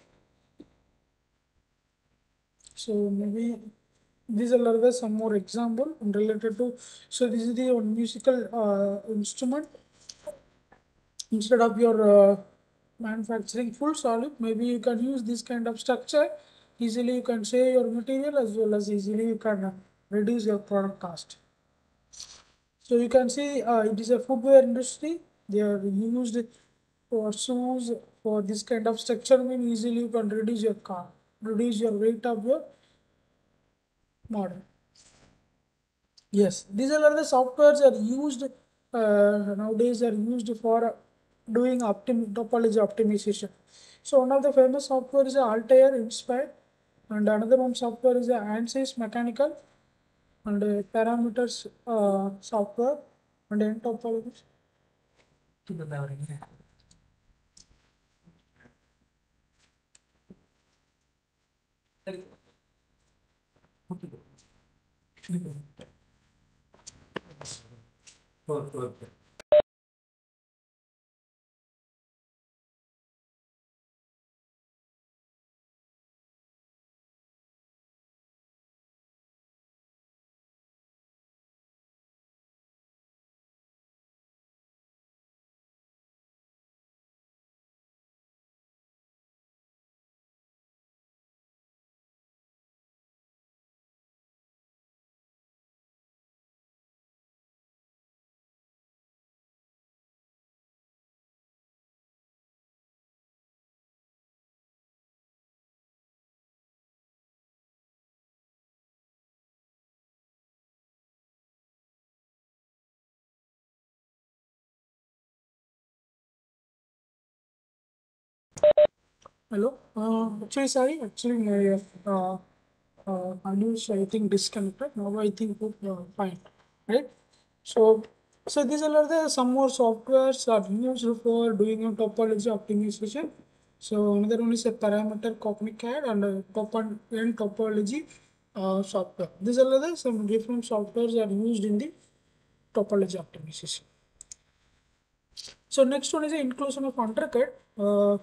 So maybe these are some more example related to so this is the one musical uh, instrument instead of your uh, manufacturing full solid maybe you can use this kind of structure easily you can save your material as well as easily you can uh, reduce your product cost. So you can see uh, it is a footwear industry. They are used for shoes for this kind of structure. mean easily you can reduce your car, reduce your weight of your model. Yes, these are the softwares are used uh, nowadays are used for doing optim topology optimization. So one of the famous software is Altair Inspire and another one software is ANSYS Mechanical and parameters uh, software and end topologies. Okay. Hello. Uh, actually, sorry. Actually, my uh, uh, audio is I think disconnected. Now I think uh, fine, right? So, so these are the some more softwares are used for doing a topology optimization. So another one is a parameter CogniCAD and a top and topology uh, software. These are the some different softwares are used in the topology optimization. So next one is the inclusion of undercut. Uh,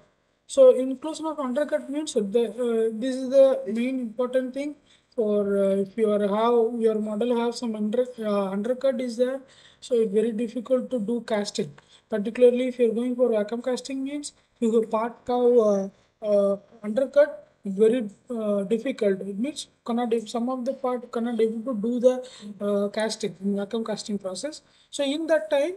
so inclusion of undercut means the uh, this is the main important thing for uh, if you are have your model have some under uh, undercut is there. So it's very difficult to do casting. Particularly if you're going for vacuum casting means you go part cow uh, uh, undercut very uh, difficult. It means cannot some of the part cannot able to do the uh, casting vacuum casting process. So in that time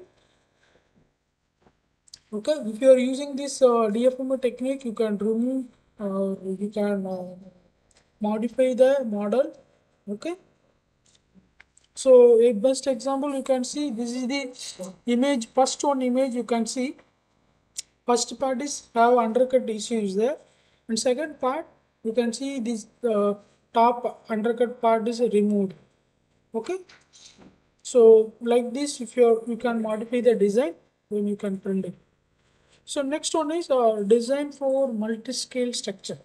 okay if you are using this uh, DFMA technique you can remove uh, you can uh, modify the model okay? So a best example you can see this is the image first one image you can see. First part is have undercut issues there. And second part you can see this uh, top undercut part is removed okay? So like this if you are you can modify the design then you can print it so next one is uh, design for multi-scale structure.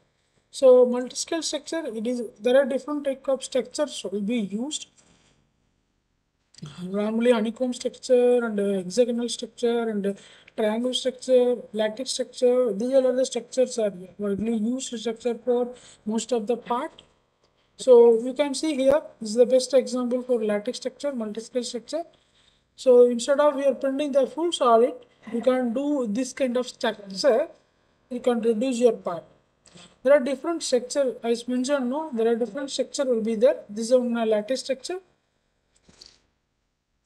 So multi-scale structure, it is there are different type of structures will be used. Normally honeycomb structure and uh, hexagonal structure and uh, triangle structure, lattice structure. These are the structures are widely used structure for most of the part. So you can see here this is the best example for lattice structure, multi-scale structure. So instead of we are printing the full solid, you can do this kind of structure you can reduce your part. There are different structure as mentioned no? There are different structure will be there. This is a lattice structure.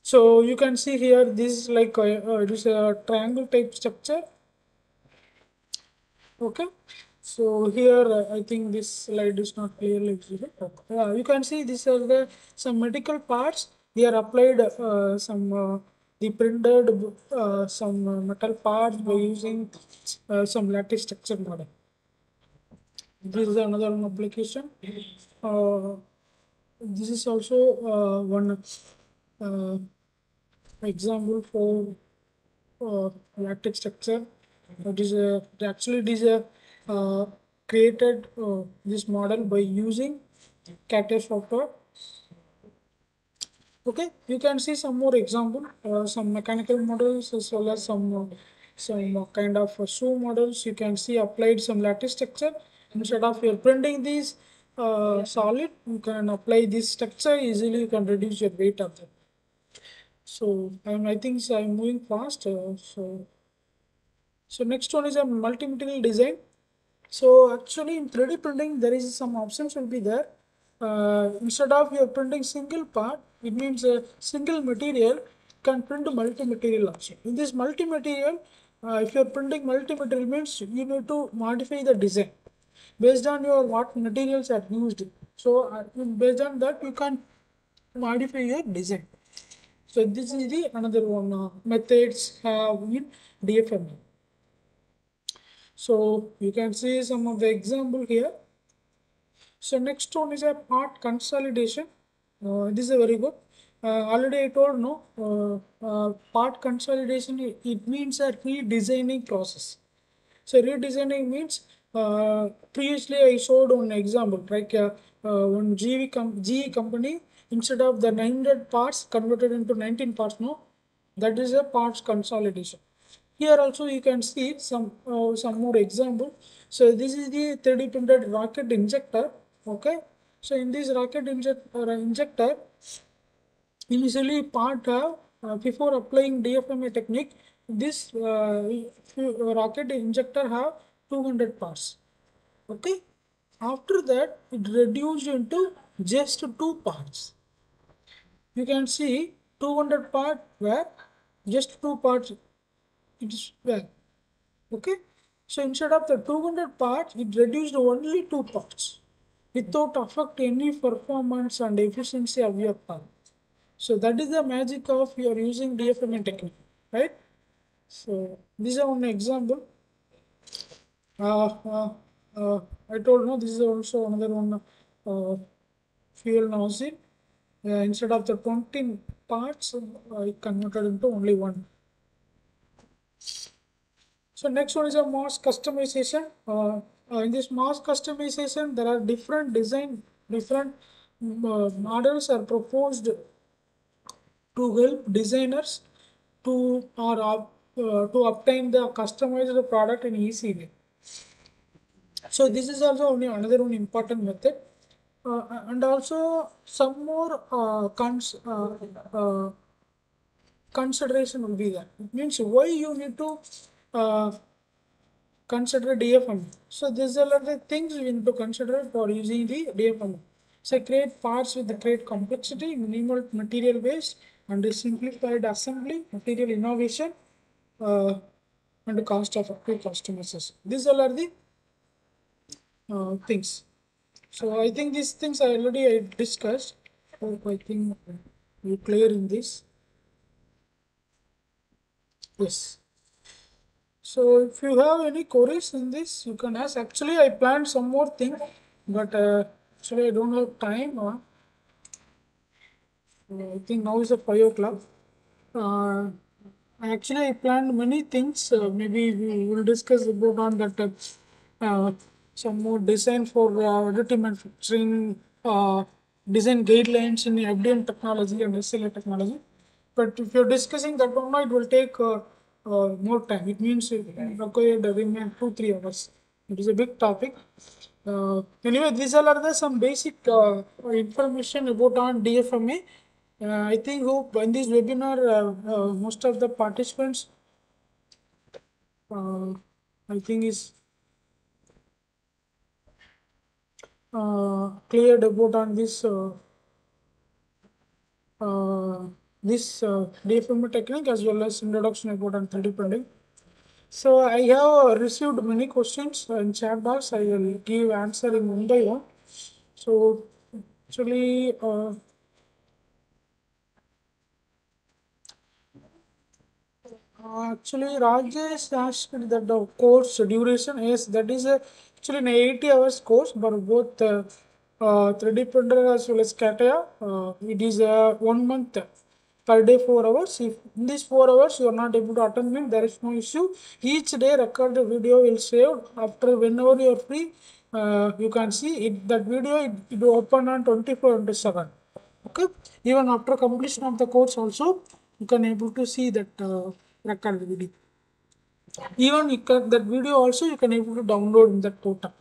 So you can see here this is like a, uh, it is a triangle type structure. Okay? So here uh, i think this slide is not clearly visible uh, you can see these are the some medical parts. They are applied uh, some uh, they printed uh, some metal parts by using uh, some lattice structure model. This is another application. Uh, this is also uh, one uh, example for uh, lattice structure. It is actually it is a created this model by using CATIA software okay you can see some more example uh, some mechanical models as well as some some kind of shoe models. You can see applied some lattice structure. Instead of your printing these uh, solid you can apply this structure easily. You can reduce your weight of them. So um, i think so i'm moving fast uh, so so next one is a multi-material design. So actually in 3d printing there is some options will be there. Uh, instead of you're printing single part, it means a single material can print multi-material also. In this multi-material, uh, if you're printing multi-material means you need to modify the design based on your what materials are used. So uh, based on that you can modify your design. So this is the another one uh, methods have in DFM. So you can see some of the example here. So next one is a part consolidation. Uh, this is very good. Uh, already I told no uh, uh part consolidation. It, means a redesigning process. So redesigning means uh, previously I showed one example like uh, one GV com GE company instead of the 900 parts converted into 19 parts. No, that is a parts consolidation. Here also you can see some some more example. So this is the 3D printed rocket injector okay so in this rocket inject, uh, injector initially part uh, uh, before applying DFMA technique this uh, rocket injector have 200 parts. Okay? After that it reduced into just two parts. You can see 200 part where just two parts. It is where okay? So instead of the 200 parts it reduced only two parts without affect any performance and efficiency of your part. So that is the magic of your using DFM technique, right? So this is one example. Uh, uh, uh, I told no, this is also another one uh, fuel nozzle. Uh, instead of the 20 parts, uh, I converted into only one. So next one is a mass customization. Uh, uh, in this mass customization, there are different design, different uh, models are proposed to help designers to or uh, to obtain the customized product in easy way. So this is also only another one important method. Uh, and also some more uh, cons, uh, uh, consideration will be there. It means why you need to uh, consider DFM. So these are the things we need to consider for using the DFM. So create parts with the great complexity, minimal material waste, and simplified assembly, material innovation, uh, and cost of effective customization. These all are the uh, things. So I think these things I already I discussed. Hope I think you clear in this. Yes. So if you have any queries in this, you can ask. Actually, I planned some more thing, but uh, actually I don't have time. Uh, I think now is a five o'clock. Uh, actually, I planned many things. Uh, maybe we will discuss about on that. Uh, uh, some more design for uh, additive manufacturing uh, design guidelines in FDM technology and SLA technology. But if you're discussing that one, it will take uh, more time. It means it required remain two three hours. It is a big topic. Uh, anyway, these are the some basic uh, information about on DFMA. Uh, I think hope in this webinar, uh, uh, most of the participants, uh, I think is cleared about on this this uh, DFM technique as well as introduction about on 3D printing. So I have received many questions in chat box. I will give answer in one by one. So actually, uh, actually Rajesh asked that the course duration is that is a, actually an 80 hours course, but both uh, uh, 3D printer as well as CATIA, uh, it is a one month per day four hours. If in these four hours you are not able to attend there is no issue. Each day recorded video will save. After whenever you are free. Uh, you can see it that video it, it will open on 24 into 7 okay? Even after completion of the course also you can able to see that uh, recorded video. Even you can, that video also you can able to download in that portal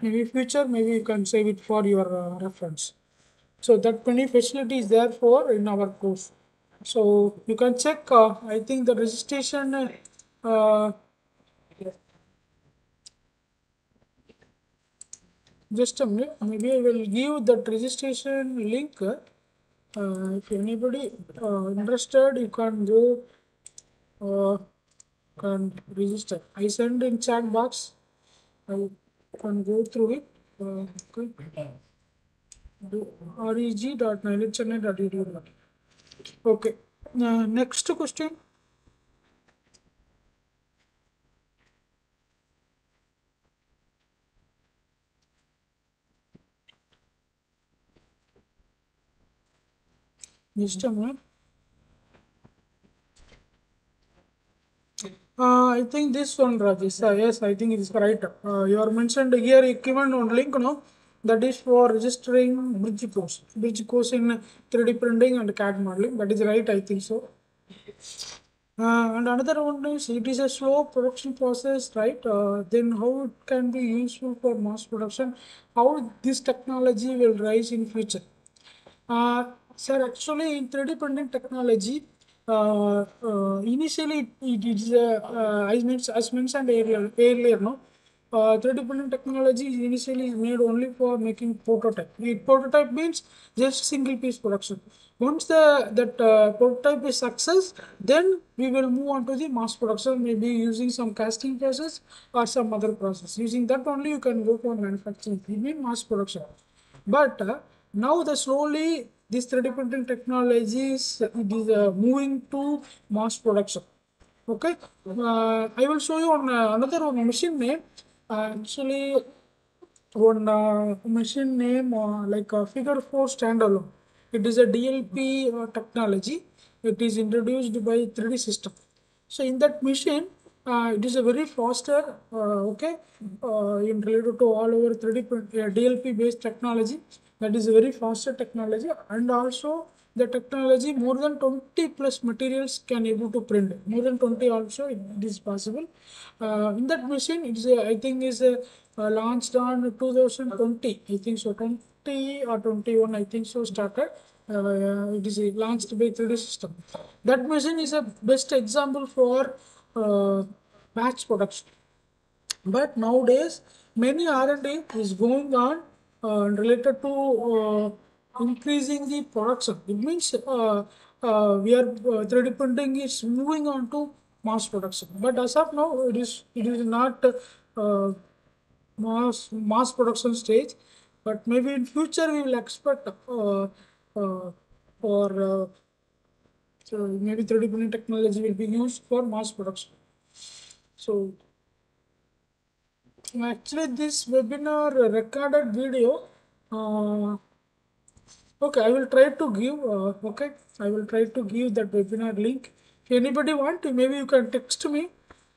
maybe future maybe you can save it for your uh, reference. So that many facility is there for in our course so you can check uh, i think the registration uh, just a minute. Maybe i will give that registration link. Uh, if anybody uh, interested you can go uh, can register. I send in chat box. I can go through it. Uh, okay. Reg.nielitchennai.edu. Okay. Uh, next question. Uh, I think this one, Rajesh. Uh, yes, I think it is right. Uh, you are mentioned here, given on link, no? That is for registering bridge course. Bridge course in 3D printing and CAD modeling. That is right, I think so. Uh, and another one is it is a slow production process, right? Uh, then how it can be useful for mass production? How this technology will rise in future? Uh, sir, actually in 3D printing technology, uh, uh, initially it is uh, uh, as, mentioned, as mentioned earlier, earlier no? Uh, 3D printing technology is initially made only for making prototype. The prototype means just single piece production. Once the that uh, prototype is success, then we will move on to the mass production, maybe using some casting process or some other process. Using that only you can go for manufacturing. We mean mass production. But uh, now the slowly this 3D printing technology is it is uh, moving to mass production. Okay, uh, I will show you on uh, another one machine name. Actually one uh, machine name uh, like uh, figure 4 standalone. It is a dlp uh, technology. It is introduced by 3d system. So in that machine uh, it is a very faster uh, okay uh, in related to all over 3d print- uh, dlp based technology. That is very faster technology. And also the technology more than 20 plus materials can able to print. More than 20 also it, is possible. Uh, in that machine it is a, i think is uh, launched on 2020 i think so 20 or 21 i think so started. Uh, it is launched by 3d system. That machine is a best example for uh, batch production. But nowadays many r&d is going on uh, related to uh, increasing the production it means uh, uh, we are uh, 3d printing is moving on to mass production. But as of now it is it is not uh, mass mass production stage. But maybe in future we will expect uh, uh, for uh, so maybe 3d printing technology will be used for mass production. So actually this webinar recorded video uh, okay i will try to give uh, okay i will try to give that webinar link. If anybody want maybe you can text me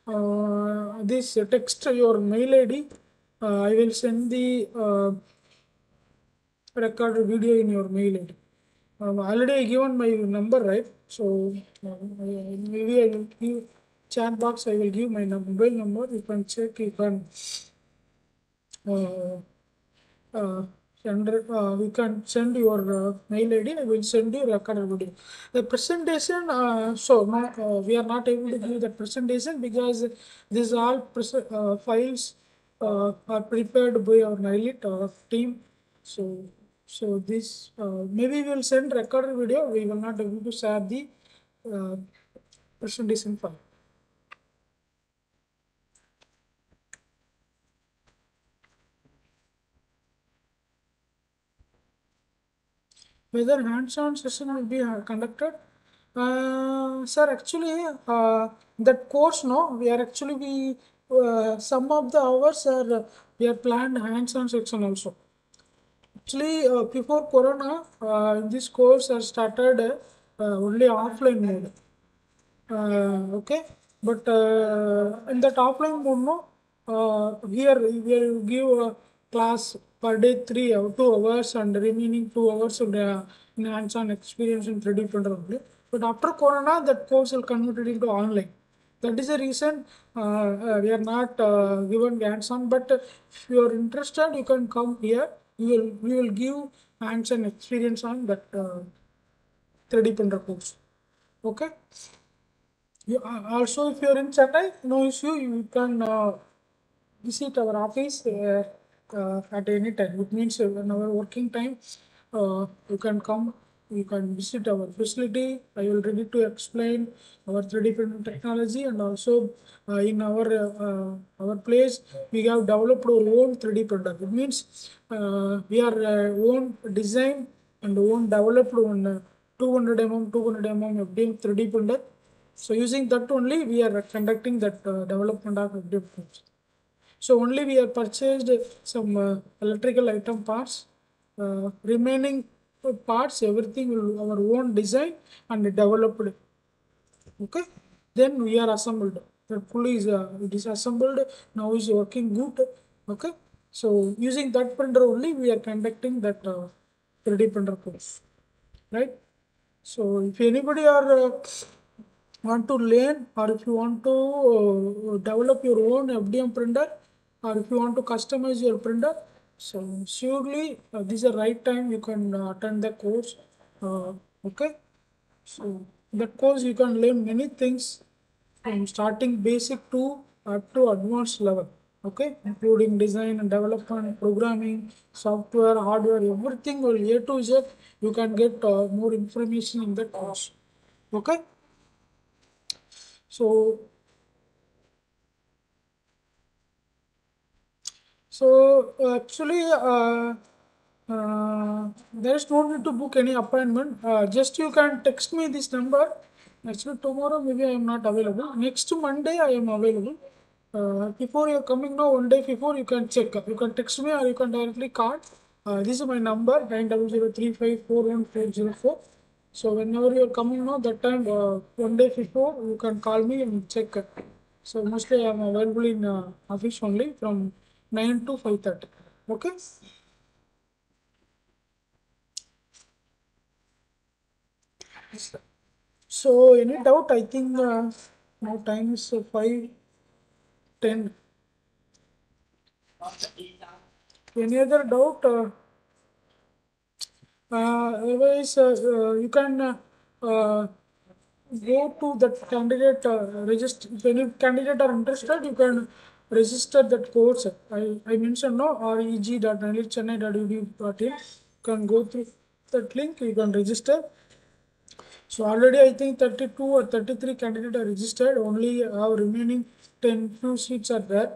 uh, this uh, text your mail id uh, i will send the uh, recorded video in your mail id um, already I given my number right? So uh, maybe i will give chat box i will give my mobile number. You can check you can uh, uh, send, uh, you can send your uh, mail ID. I will send you recorded video. The presentation, uh, so no, uh, we are not able to give the presentation because these all uh, files uh, are prepared by our NIELIT team. So, so this maybe we will send recorded video. We will not able to share the presentation file. Whether hands-on session will be uh, conducted. Uh, sir actually uh, that course no we are actually we uh, some of the hours are we are planned hands-on section also. Actually uh, before corona uh, this course has started only offline mode. Okay but in that offline mode no here we will give a class per day three or two hours and remaining two hours of the hands-on experience in 3d printer only. But after corona that course will converted into online. That is the reason uh, uh, we are not uh, given hands-on but if you are interested you can come here. We will we will give hands-on experience on that uh, 3d printer course. Okay? You, uh, also, if you're in Chennai, no issue, you can uh, visit our office uh, uh, at any time. It means uh, in our working time, uh, you can come, you can visit our facility. I will ready to explain our 3D printing technology and also uh, in our uh, uh, our place we have developed our own 3D printer. It means uh, we are uh, own design and own developed uh, 200 mm, 200 mm FDM 3D printer. So using that only we are conducting that uh, development of FDM. So only we have purchased some uh, electrical item parts. Uh, remaining parts, everything will our own design and developed. Okay. Then we are assembled. The pulley is uh, it is assembled. Now is working good. Okay. So using that printer only we are conducting that uh, 3D printer course. Right. So if anybody are uh, want to learn or if you want to uh, develop your own FDM printer or if you want to customize your printer, so surely uh, this is the right time you can uh, attend the course. Uh, okay, so that course you can learn many things from starting basic to up to advanced level. Okay, including design and development, programming, software, hardware, everything will A to Z. You can get uh, more information in that course. Okay. So, so actually, uh, uh, there is no need to book any appointment. Uh, just you can text me this number. Actually, tomorrow maybe I am not available. Next Monday I am available. uh, before you're coming now, one day before you can check. You can text me or you can directly call. Uh, this is my number nine double zero three five four one four zero four. So whenever you're coming now, that time uh, one day before you can call me and check. So mostly I'm available in office only from nine to five thirty. Okay. So any doubt? I think uh, now time is five ten. Any other doubt? Uh, uh, otherwise, uh, uh, you can uh, uh, go to that candidate uh, register. If any candidate are interested, you can register that course. I, I mentioned no reg.nalchennai.edu.in. You can go through that link. You can register. So already I think 32 or 33 candidates are registered. Only our remaining 10 few seats are there.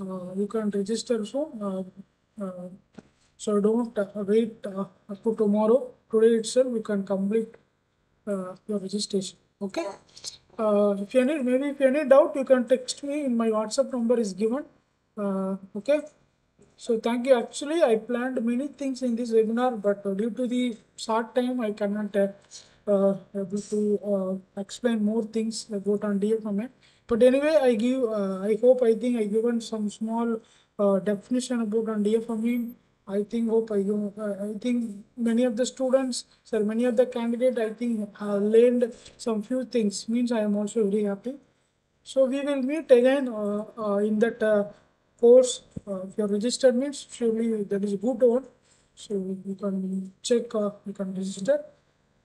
Uh, you can register soon. Uh, uh, so don't uh, wait uh, up to tomorrow. Today itself you can complete uh, your registration. Okay. Uh, if you need maybe if you need doubt, you can text me. In my WhatsApp number is given. Uh, okay. So thank you. Actually, I planned many things in this webinar, but due to the short time, I cannot uh, uh, able to uh, explain more things about on DFMA. But anyway, I give. Uh, I hope. I think I given some small definition about on DFMA. I think hope I. Uh, I think many of the students, sir, many of the candidate, I think uh, learned some few things. Means I am also very happy. So we will meet again uh, uh, in that uh, course. Uh, if you are registered means surely that is a good one. So you can check, uh, you can register.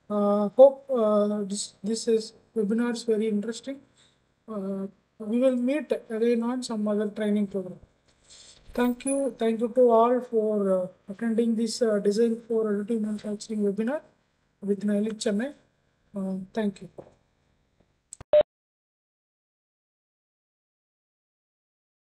Uh, hope uh, this this is webinar is very interesting. Uh, we will meet again on some other training program. Thank you, thank you to all for uh, attending this uh, design for additive manufacturing webinar with NIELIT Chennai. Uh, thank you.